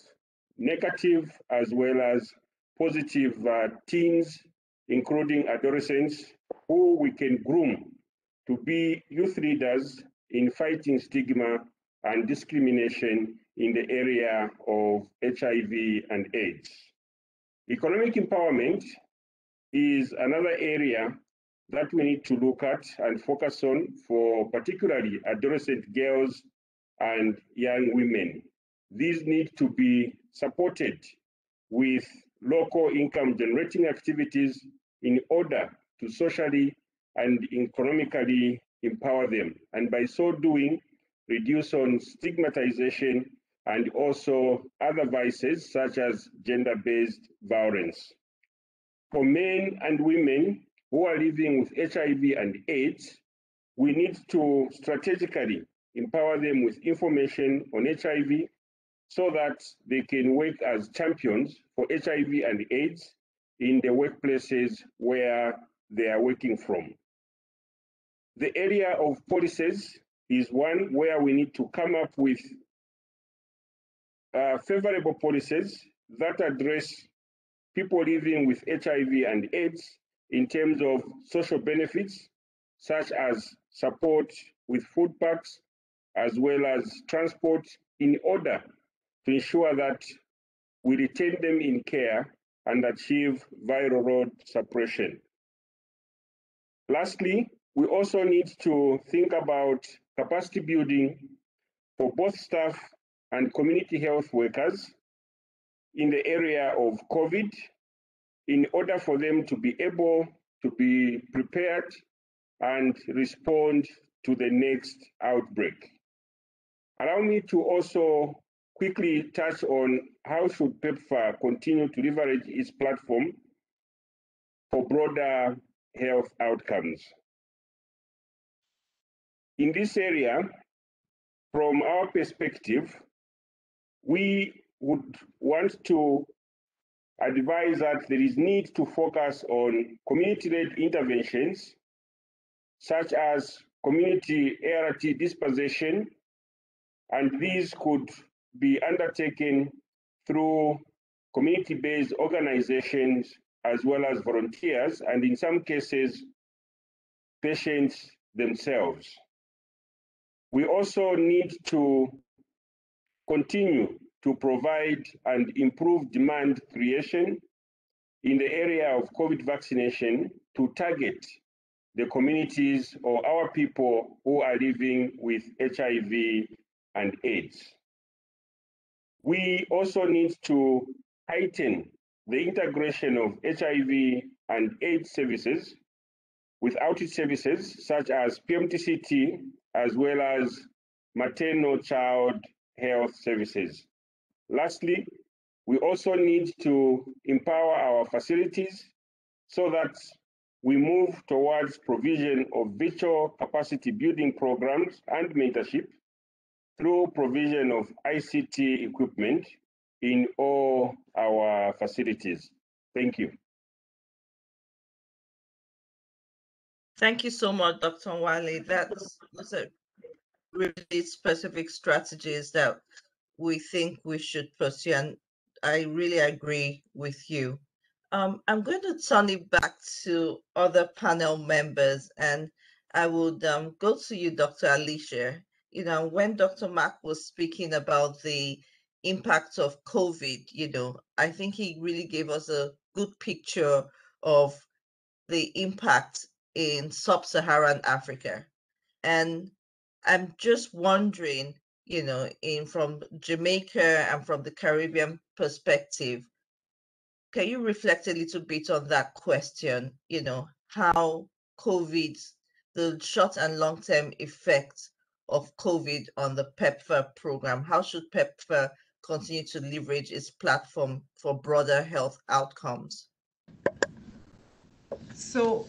negative as well as positive uh, teens, including adolescents, who we can groom to be youth leaders in fighting stigma and discrimination in the area of HIV and AIDS. Economic empowerment is another area that we need to look at and focus on for particularly adolescent girls and young women. These need to be supported with local income generating activities in order to socially and economically empower them. And by so doing, reduce on stigmatization and also other vices such as gender-based violence for men and women who are living with HIV and AIDS, we need to strategically empower them with information on HIV so that they can work as champions for HIV and AIDS in the workplaces where they are working from. The area of policies is one where we need to come up with uh, favorable policies that address people living with HIV and AIDS in terms of social benefits, such as support with food packs, as well as transport in order to ensure that we retain them in care and achieve viral load suppression. Lastly, we also need to think about capacity building for both staff and community health workers in the area of COVID in order for them to be able to be prepared and respond to the next outbreak. Allow me to also quickly touch on how should PEPFAR continue to leverage its platform for broader health outcomes. In this area, from our perspective, we would want to advise that there is need to focus on community-led interventions, such as community ART disposition, and these could be undertaken through community-based organizations as well as volunteers, and in some cases, patients themselves. We also need to continue to provide and improve demand creation in the area of COVID vaccination to target the communities or our people who are living with HIV and AIDS. We also need to heighten the integration of HIV and AIDS services with outreach services such as PMTCT as well as maternal child health services. Lastly, we also need to empower our facilities so that we move towards provision of virtual capacity building programs and mentorship through provision of ICT equipment in all our facilities. Thank you. Thank you so much, Dr. Mwale. That's, that's a really specific strategies that we think we should pursue, and I really agree with you. Um, I'm going to turn it back to other panel members, and I would um, go to you, Dr. Alisha. You know, when Dr. Mark was speaking about the impact of COVID, you know, I think he really gave us a good picture of the impact in sub Saharan Africa. And I'm just wondering, you know, in from Jamaica and from the Caribbean perspective, can you reflect a little bit on that question? You know, how COVID, the short and long term effects of COVID on the PEPFAR program? How should PEPFAR continue to leverage its platform for broader health outcomes? So,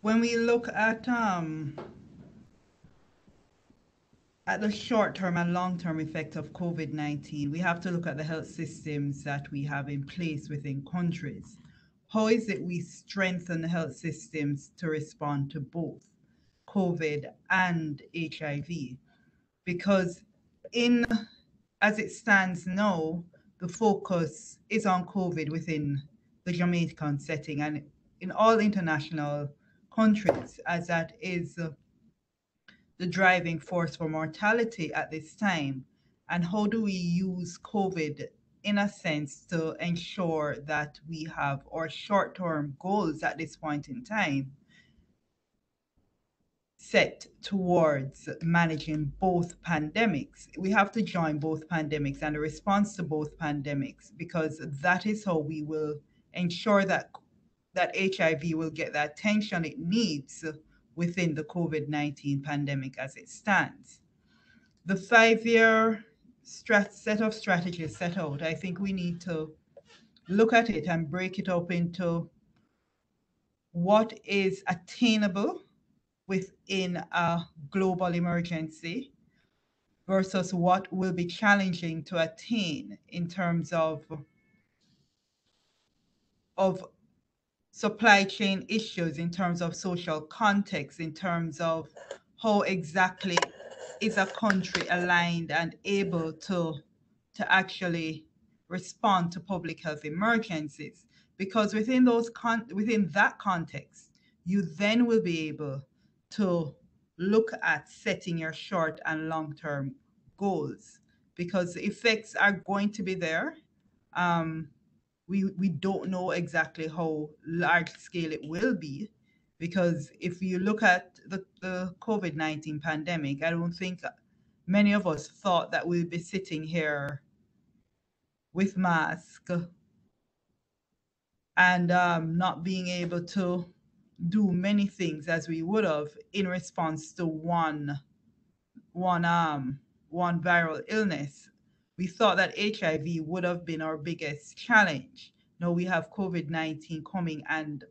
when we look at um, at the short term and long term effect of COVID 19, we have to look at the health systems that we have in place within countries. How is it we strengthen the health systems to respond to both COVID and HIV? Because in as it stands now, the focus is on COVID within the Jamaican setting and in all international countries, as that is the driving force for mortality at this time? And how do we use COVID in a sense to ensure that we have our short term goals at this point in time set towards managing both pandemics? We have to join both pandemics and a response to both pandemics because that is how we will ensure that that HIV will get the attention it needs within the COVID 19 pandemic as it stands. The five year strat- set of strategies set out, I think we need to look at it and break it up into what is attainable within a global emergency versus what will be challenging to attain in terms of of supply chain issues in terms of social context, in terms of how exactly is a country aligned and able to, to actually respond to public health emergencies. Because within those con- within that context, you then will be able to look at setting your short and long-term goals because the effects are going to be there. Um, we, we don't know exactly how large scale it will be because if you look at the, the COVID 19 pandemic, I don't think many of us thought that we'd be sitting here with masks and um, not being able to do many things as we would have in response to one one um one viral illness. We thought that hiv would have been our biggest challenge. Now we have covid-19 coming and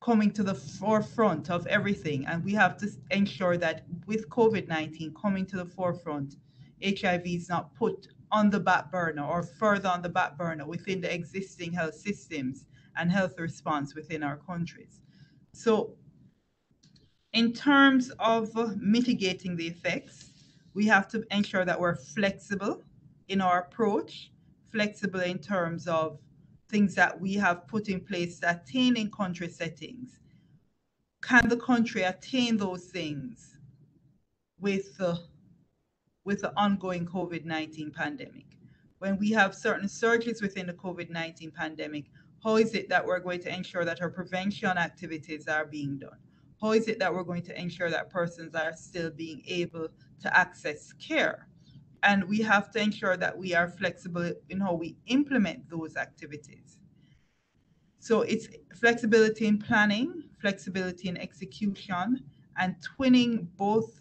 coming to the forefront of everything and we have to ensure that with covid-19 coming to the forefront hiv is not put on the back burner or further on the back burner within the existing health systems and health response within our countries. So, in terms of mitigating the effects, we have to ensure that we're flexible in our approach, flexible in terms of things that we have put in place to attain in country settings. Can the country attain those things with the with the ongoing COVID 19 pandemic. When we have certain surges within the COVID 19 pandemic, how is it that we're going to ensure that our prevention activities are being done? How is it that we're going to ensure that persons are still being able to access care? And we have to ensure that we are flexible in how we implement those activities. So it's flexibility in planning, flexibility in execution, and twinning both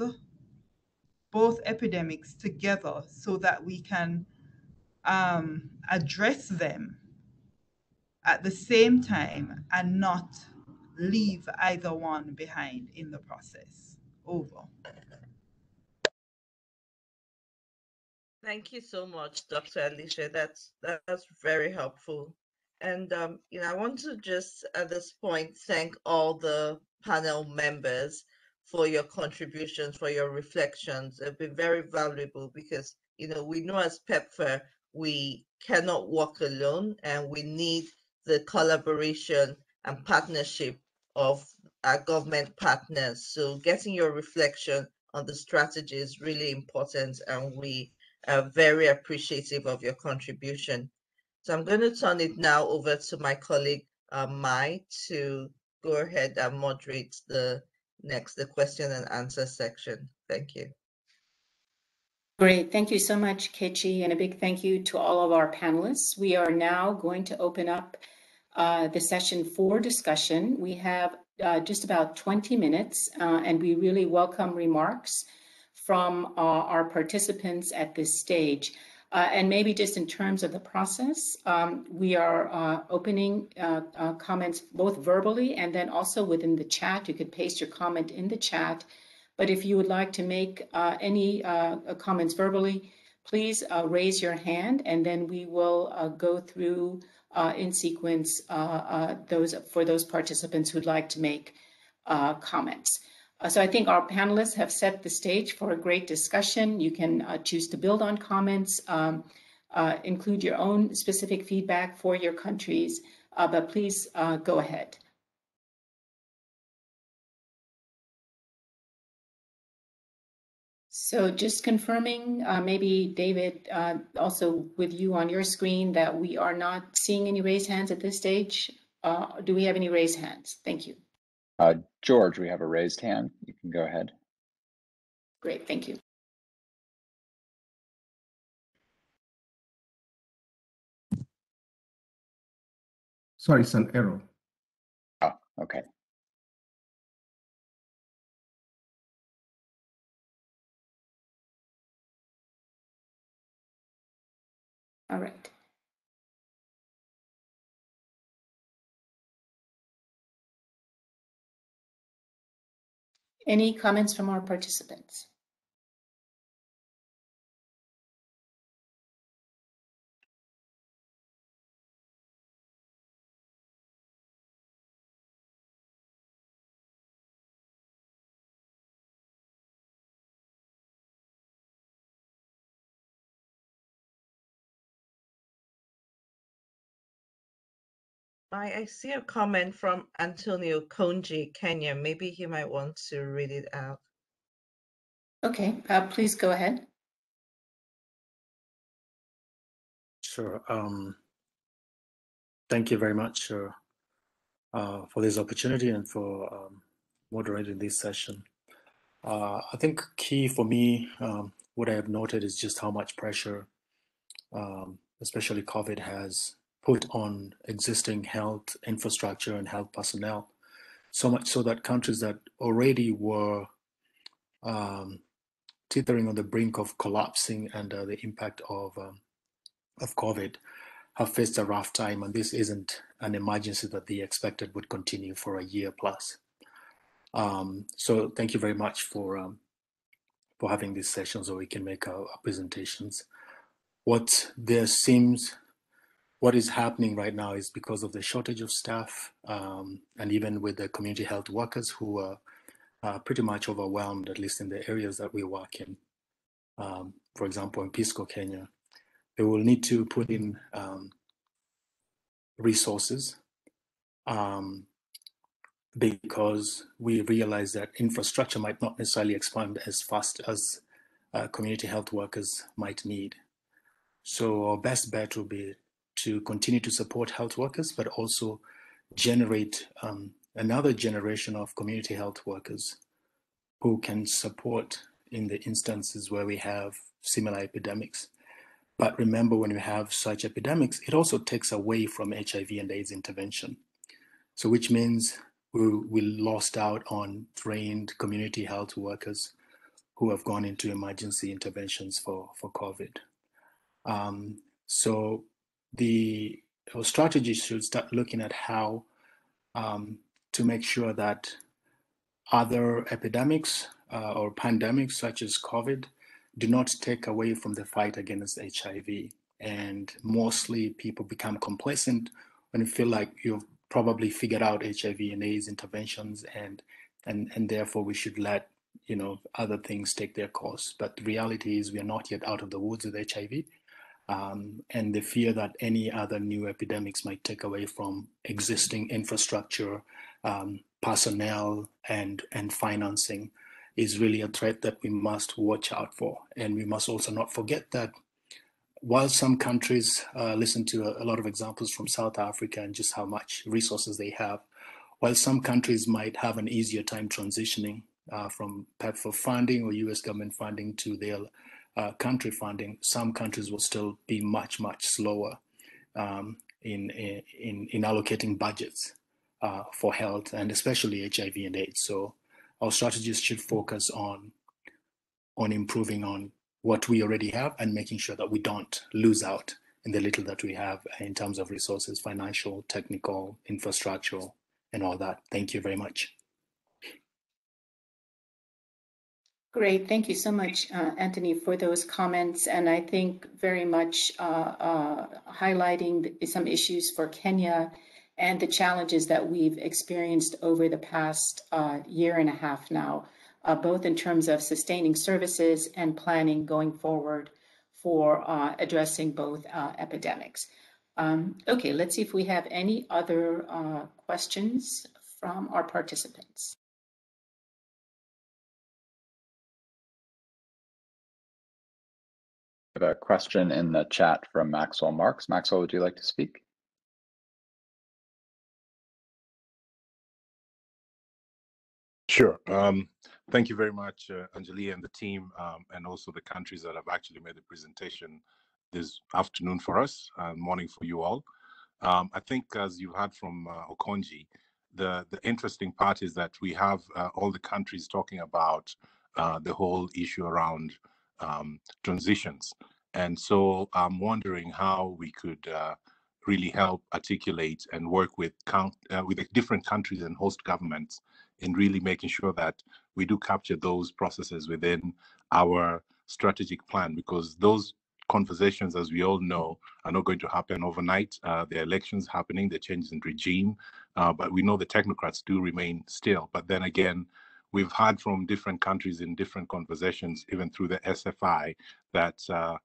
both epidemics together so that we can um, address them at the same time and not leave either one behind in the process. Over. Thank you so much, Dr. Alisha. That's that's very helpful. And um, you know, I want to just at this point thank all the panel members for your contributions, for your reflections. They've been very valuable because, you know, we know as PEPFAR, we cannot walk alone and we need the collaboration and partnership of our government partners. So getting your reflection on the strategy is really important and we are very appreciative of your contribution. So I'm going to turn it now over to my colleague, uh, Mai, to go ahead and moderate the next, the question and answer section. Thank you. Great. Thank you so much, Kechi, and a big thank you to all of our panelists. We are now going to open up uh, the session for discussion. We have uh, just about 20 minutes, uh, and we really welcome remarks from uh, our participants at this stage. Uh, and maybe just in terms of the process, um, we are opening comments both verbally and then also within the chat. You could paste your comment in the chat. But if you would like to make any comments verbally, please raise your hand and then we will go through in sequence those for those participants who'd like to make comments. Uh, so I think our panelists have set the stage for a great discussion. You can uh, choose to build on comments, um, uh, include your own specific feedback for your countries, uh, but please uh, go ahead. So just confirming, uh, maybe David, also with you on your screen that we are not seeing any raised hands at this stage. do we have any raised hands? Thank you. Uh, George, we have a raised hand. You can go ahead. Great, thank you. Sorry, it's an error. Oh, okay. All right. Any comments from our participants? I, I see a comment from Antonio Konji, Kenya. Maybe he might want to read it out. Okay, uh, please go ahead. sure. Um, thank you very much uh, uh, for this opportunity and for um, moderating this session. Uh, I think key for me, um, what I have noted is just how much pressure, um, especially COVID has put on existing health infrastructure and health personnel. So much so that countries that already were um, teetering on the brink of collapsing under the impact of um, of COVID have faced a rough time, and this isn't an emergency that they expected would continue for a year plus. Um, so thank you very much for um, for having this session so we can make our, our, presentations. What there seems, what is happening right now is because of the shortage of staff um, and even with the community health workers who are uh, pretty much overwhelmed, at least in the areas that we work in. Um, for example, in Pisco, Kenya, they will need to put in um, resources um, because we realize that infrastructure might not necessarily expand as fast as uh, community health workers might need. So our best bet will be to continue to support health workers, but also generate um, another generation of community health workers who can support in the instances where we have similar epidemics. But remember, when we have such epidemics, it also takes away from HIV and AIDS intervention. So, which means we, we lost out on trained community health workers who have gone into emergency interventions for, for COVID. Um, so, the strategy should start looking at how um, to make sure that other epidemics uh, or pandemics such as COVID do not take away from the fight against HIV. And mostly people become complacent when you feel like you've probably figured out HIV and AIDS interventions and and and therefore we should let you know other things take their course. But the reality is we are not yet out of the woods with HIV. Um, and the fear that any other new epidemics might take away from existing infrastructure, um, personnel, and and financing is really a threat that we must watch out for. And we must also not forget that while some countries uh, listen to a, lot of examples from South Africa and just how much resources they have, while some countries might have an easier time transitioning uh, from PEPFAR funding or US government funding to their uh, country funding, some countries will still be much, much slower um, in, in, in allocating budgets uh, for health and especially HIV and AIDS. So our strategies should focus on on improving on what we already have and making sure that we don't lose out in the little that we have in terms of resources, financial, technical, infrastructural, and all that. Thank you very much. Great. Thank you so much, uh, Anthony, for those comments. And I think very much uh, uh, highlighting some issues for Kenya and the challenges that we've experienced over the past uh, year and a half now, uh, both in terms of sustaining services and planning going forward for uh, addressing both epidemics. Um, okay, let's see if we have any other questions from our participants. Have a question in the chat from Maxwell Marks. Maxwell, would you like to speak? Sure. Um, thank you very much, uh, Anjali and the team, um, and also the countries that have actually made the presentation this afternoon for us, and morning for you all. Um, I think, as you heard from uh, Okonji, the the interesting part is that we have uh, all the countries talking about uh, the whole issue around um, transitions, and so I'm wondering how we could uh, really help articulate and work with count uh, with different countries and host governments in really making sure that we do capture those processes within our strategic plan because those conversations, as we all know, are not going to happen overnight. Uh, the elections happening, the changes in regime, uh, but we know the technocrats do remain still. But then again, we've heard from different countries in different conversations, even through the SFI, that uh,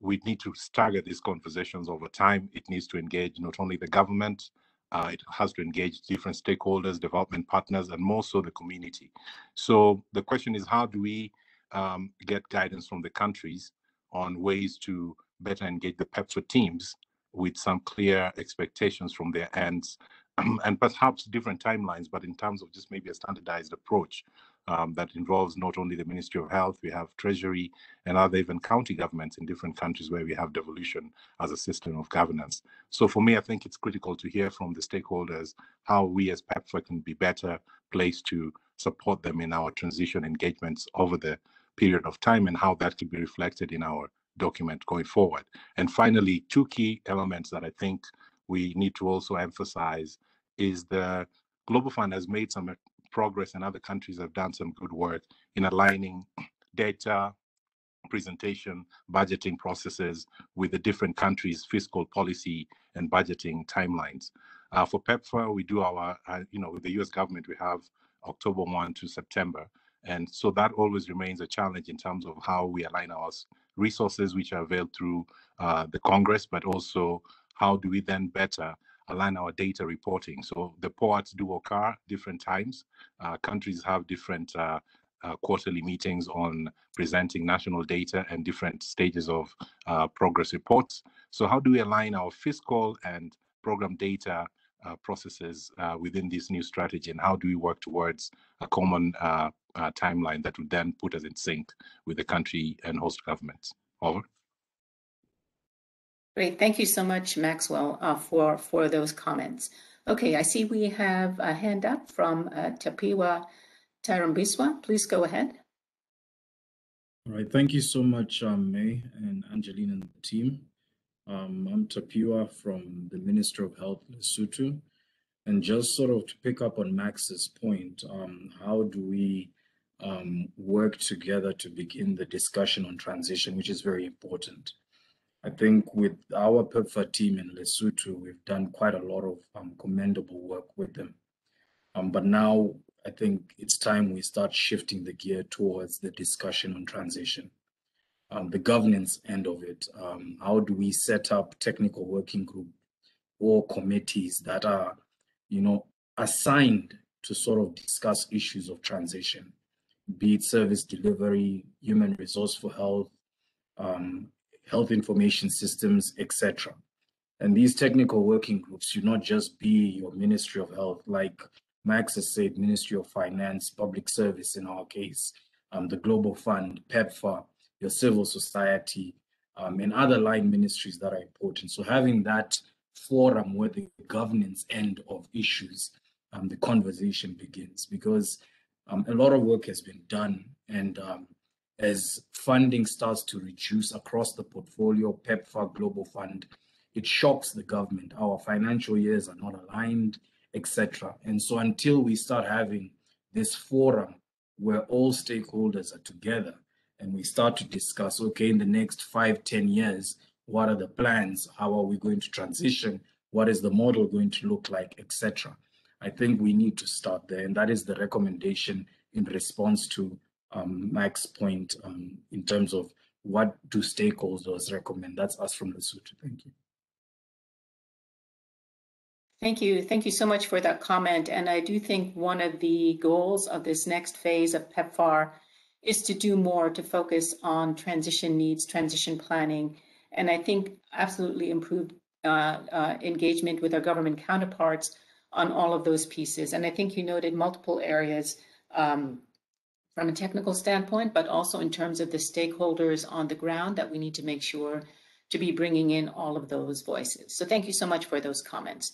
we need to stagger these conversations over time. It needs to engage not only the government, uh, it has to engage different stakeholders, development partners, and more so the community. So the question is, how do we um, get guidance from the countries on ways to better engage the PEPFAR teams with some clear expectations from their ends and perhaps different timelines, but in terms of just maybe a standardized approach um, that involves not only the Ministry of Health, we have Treasury and other even county governments in different countries where we have devolution as a system of governance. So for me, I think it's critical to hear from the stakeholders how we as PEPFAR can be better placed to support them in our transition engagements over the period of time and how that could be reflected in our document going forward. And finally, two key elements that I think we need to also emphasize is the Global Fund has made some progress and other countries have done some good work in aligning data presentation budgeting processes with the different countries fiscal policy and budgeting timelines. Uh, for pepfar we do our uh, you know with the us government we have october 1 to september. And so that always remains a challenge in terms of how we align our resources which are availed through uh, the congress but also how do we then better align our data reporting. So the ports do occur different times. Uh, countries have different uh, uh, quarterly meetings on presenting national data and different stages of uh, progress reports. So how do we align our fiscal and program data uh, processes uh, within this new strategy and how do we work towards a common timeline that would then put us in sync with the country and host governments? Over. Great. Thank you so much, Maxwell, uh, for, for those comments. Okay, I see we have a hand up from uh, Tapiwa Tarambiswa. Please go ahead. All right. Thank you so much, um, Mai and Anjali and the team. Um, I'm Tapiwa from the Minister of Health, Lesotho. And just sort of to pick up on Max's point, um, how do we um, work together to begin the discussion on transition, which is very important. I think with our PEPFAR team in Lesotho, we've done quite a lot of um, commendable work with them. Um, but now I think it's time we start shifting the gear towards the discussion on transition. Um, the governance end of it. Um, how do we set up technical working group or committees that are, you know, assigned to sort of discuss issues of transition, be it service delivery, human resource for health, um, health information systems, etc. And these technical working groups should not just be your Ministry of Health, like Max has said, Ministry of Finance, Public Service in our case, um, the Global Fund, PEPFAR, your civil society, um, and other line ministries that are important. So having that forum where the governance end of issues, um, the conversation begins because um, a lot of work has been done and um, as funding starts to reduce across the portfolio, PEPFAR Global Fund, it shocks the government. Our financial years are not aligned, etc. And so until we start having this forum where all stakeholders are together and we start to discuss, okay, in the next five, ten years, what are the plans? How are we going to transition? What is the model going to look like, etc. I think we need to start there. And that is the recommendation in response to um, Mike's point um, in terms of what do stakeholders recommend. That's us from Lesotho. Thank you. Thank you. Thank you so much for that comment. And I do think one of the goals of this next phase of PEPFAR is to do more to focus on transition needs, transition planning, and I think absolutely improved uh, uh, engagement with our government counterparts on all of those pieces. And I think you noted multiple areas um, from a technical standpoint, but also in terms of the stakeholders on the ground that we need to make sure to be bringing in all of those voices. So thank you so much for those comments.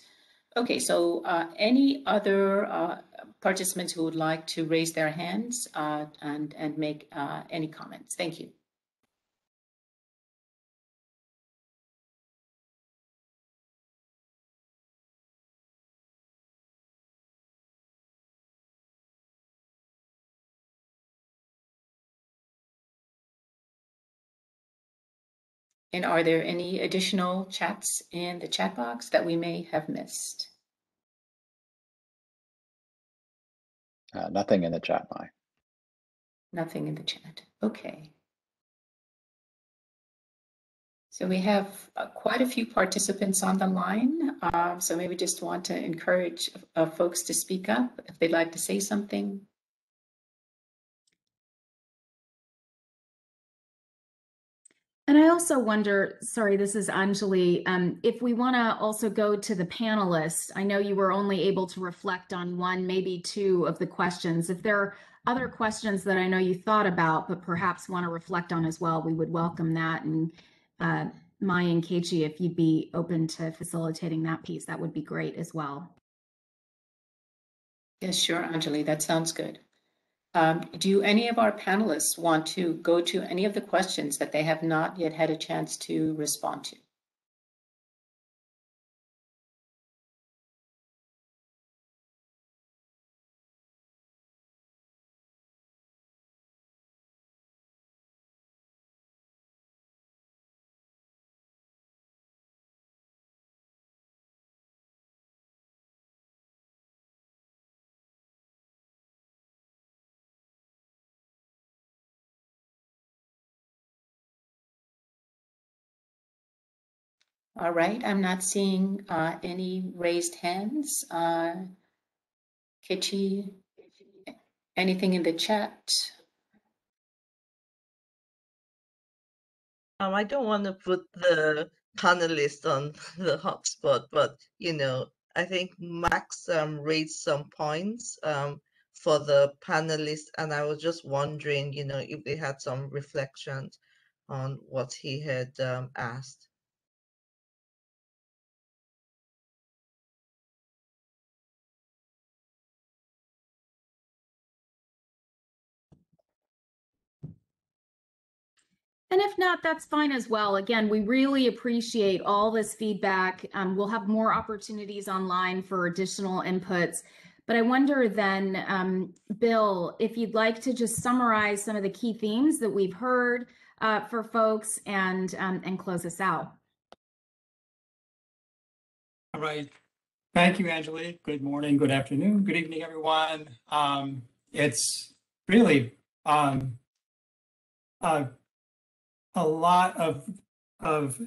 Okay, so uh, any other uh, participants who would like to raise their hands uh, and, and make uh, any comments? Thank you. And are there any additional chats in the chat box that we may have missed? Uh, nothing in the chat, Mai. Nothing in the chat. Okay. So we have uh, quite a few participants on the line. Uh, so maybe just want to encourage uh, folks to speak up if they'd like to say something. And I also wonder, sorry, this is Anjali, um, if we want to also go to the panelists, I know you were only able to reflect on one, maybe two of the questions. If there are other questions that I know you thought about, but perhaps want to reflect on as well, we would welcome that. And uh, and Kechi, if you'd be open to facilitating that piece, that would be great as well. Yes, sure, Anjali, that sounds good. Um, do any of our panelists want to go to any of the questions that they have not yet had a chance to respond to? All right, I'm not seeing uh, any raised hands. Uh, Kechi, anything in the chat? Um, I don't want to put the panelists on the hotspot, but you know, I think Max um, raised some points um, for the panelists, and I was just wondering, you know, if they had some reflections on what he had um, asked. And if not, that's fine as well. Again, we really appreciate all this feedback. Um, we'll have more opportunities online for additional inputs. But I wonder then, um, Bill, if you'd like to just summarize some of the key themes that we've heard uh, for folks and um, and close us out. All right. Thank you, Anjali. Good morning, good afternoon, good evening, everyone. Um, it's really uh, a lot of of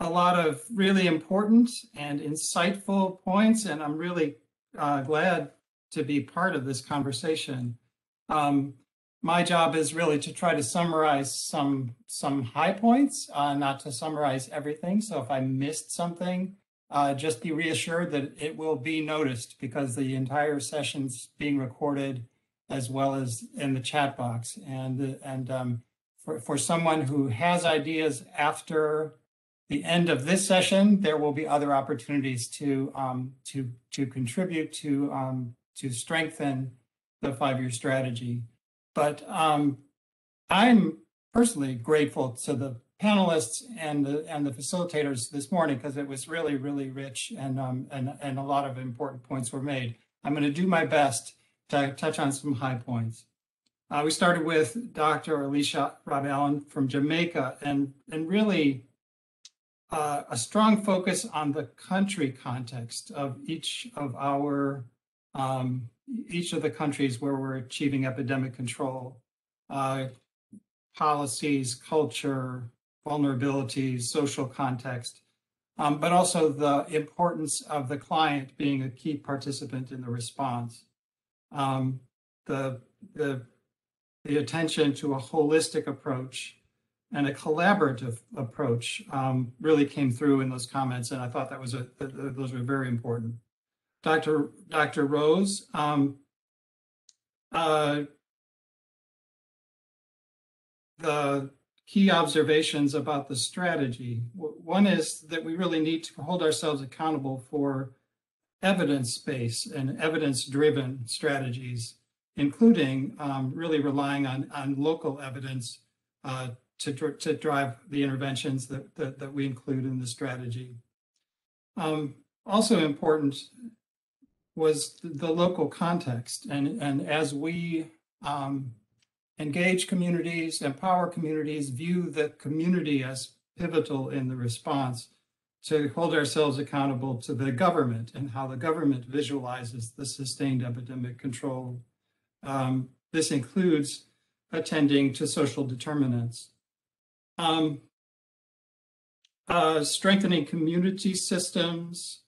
a lot of really important and insightful points, and I'm really uh, glad to be part of this conversation. Um, my job is really to try to summarize some some high points, uh, not to summarize everything. So if I missed something, uh, just be reassured that it will be noticed because the entire session's being recorded as well as in the chat box. And and um, for, for someone who has ideas after the end of this session, there will be other opportunities to um, to to contribute to um, to strengthen the five-year strategy. But um, I'm personally grateful to the panelists and the and the facilitators this morning because it was really really rich and um, and and a lot of important points were made. I'm going to do my best to touch on some high points. Uh, we started with Dr. Alicia Rob Allen from Jamaica and, and really uh, a strong focus on the country context of each of our, um, each of the countries where we're achieving epidemic control, uh, policies, culture, vulnerabilities, social context, um, but also the importance of the client being a key participant in the response. Um, the, the the attention to a holistic approach and a collaborative approach um, really came through in those comments, and I thought that was a those were very important. Dr. Dr. Rose, um, uh, the key observations about the strategy. One is that we really need to hold ourselves accountable for evidence-based and evidence-driven strategies including um, really relying on, on local evidence uh, to, to drive the interventions that, that, we include in the strategy. Um, also important was the local context. And, and as we um, engage communities, empower communities, view the community as pivotal in the response, to hold ourselves accountable to the government and how the government visualizes the sustained epidemic control um, this includes attending to social determinants. Um, uh, strengthening community systems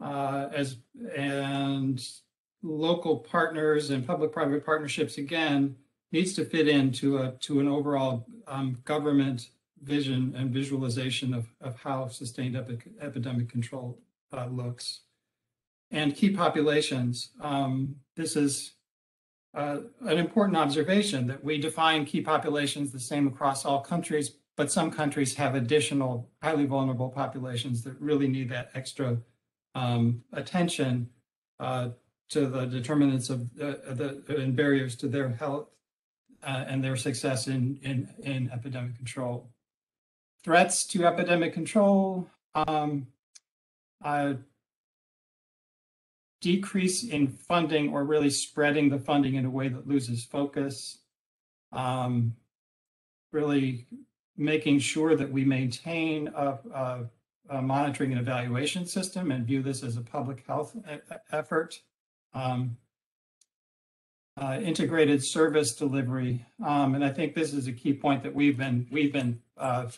uh, as and local partners and public-private partnerships again needs to fit into a to an overall um, government vision and visualization of, of how sustained epi- epidemic control uh, looks. And key populations, um, this is uh, an important observation that we define key populations the same across all countries, but some countries have additional highly vulnerable populations that really need that extra um, attention uh, to the determinants of uh, the and barriers to their health uh, and their success in, in, in epidemic control. Threats to epidemic control, um, decrease in funding or really spreading the funding in a way that loses focus. Um, really making sure that we maintain a, a, a, monitoring and evaluation system and view this as a public health e effort. Um, uh, integrated service delivery, um, and I think this is a key point that we've been we've been uh,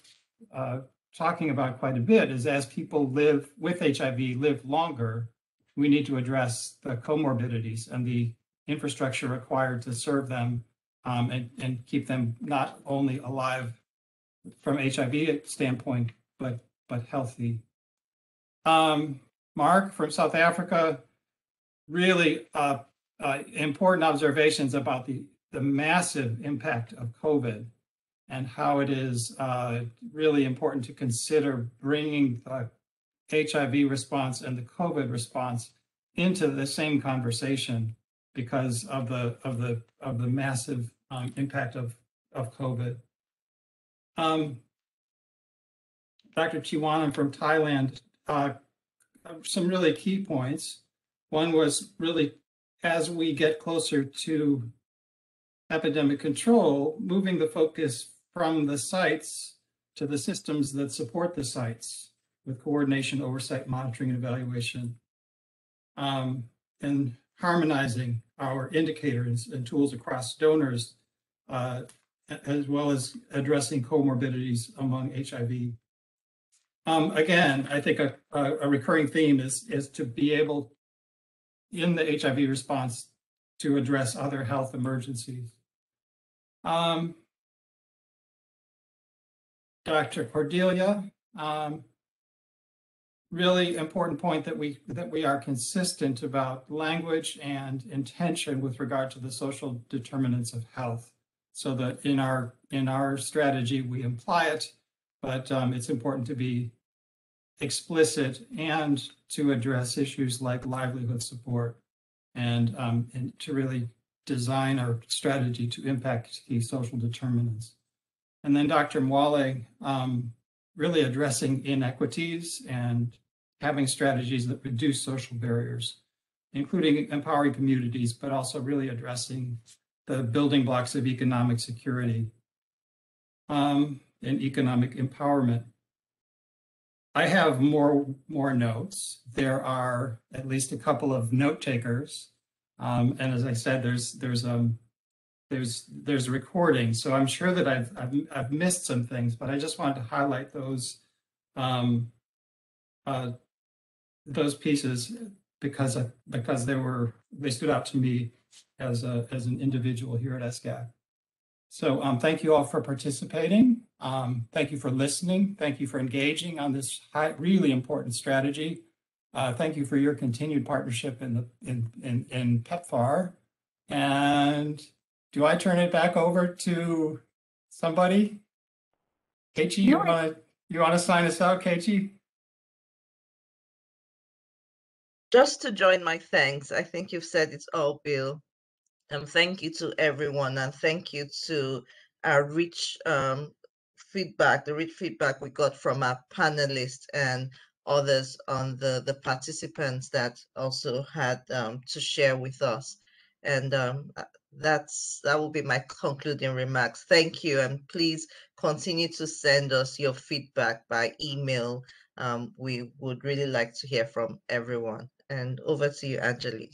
uh, talking about quite a bit. Is as people live with HIV live longer, we need to address the comorbidities and the infrastructure required to serve them um, and, and keep them not only alive from HIV standpoint, but but healthy. Um, Mark from South Africa, really uh, uh, important observations about the, the massive impact of COVID and how it is uh, really important to consider bringing the HIV response and the COVID response into the same conversation because of the of the of the massive um, impact of of COVID. Um, Dr. Cheewanan from Thailand, uh, some really key points. One was really as we get closer to epidemic control, moving the focus from the sites to the systems that support the sites with coordination, oversight, monitoring, and evaluation, um, and harmonizing our indicators and tools across donors, uh, as well as addressing comorbidities among HIV. Um, again, I think a, a, recurring theme is, is to be able in the HIV response to address other health emergencies. Um, Dr. Cordelia, um, really important point that we that we are consistent about language and intention with regard to the social determinants of health so that in our in our strategy we imply it but um, it's important to be explicit and to address issues like livelihood support and, um, and to really design our strategy to impact the social determinants. And then Dr. Mwale um, really addressing inequities and having strategies that reduce social barriers, including empowering communities, but also really addressing the building blocks of economic security um, and economic empowerment. I have more more notes. There are at least a couple of note takers, um, and as I said, there's there's um there's there's recording. So I'm sure that I've I've, I've missed some things, but I just wanted to highlight those um, uh, those pieces because I, because they were they stood out to me as a as an individual here at S/GAC. So um, thank you all for participating. Um, thank you for listening. Thank you for engaging on this high, really important strategy. Uh, thank you for your continued partnership in the in in, in PEPFAR. And do I turn it back over to somebody? Kechi, you No, want to you want to sign us out, Kechi? Just to join my thanks, I think you've said it's all, Bill. Um, thank you to everyone, and thank you to our rich um, feedback, the rich feedback we got from our panelists and others on the the participants that also had um, to share with us. And um, uh, that's that will be my concluding remarks. Thank you, and please continue to send us your feedback by email. Um, we would really like to hear from everyone. And over to you, Anjali.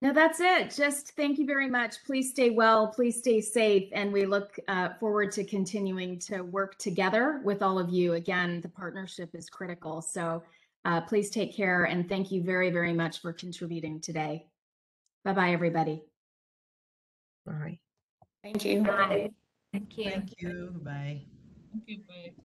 No, that's it. Just thank you very much. Please stay well. Please stay safe. And we look uh, forward to continuing to work together with all of you. Again, the partnership is critical. So uh, please take care. And thank you very, very much for contributing today. Bye bye, everybody. Bye. Thank you. Bye. Thank you. Thank you. Bye. Thank you, bye.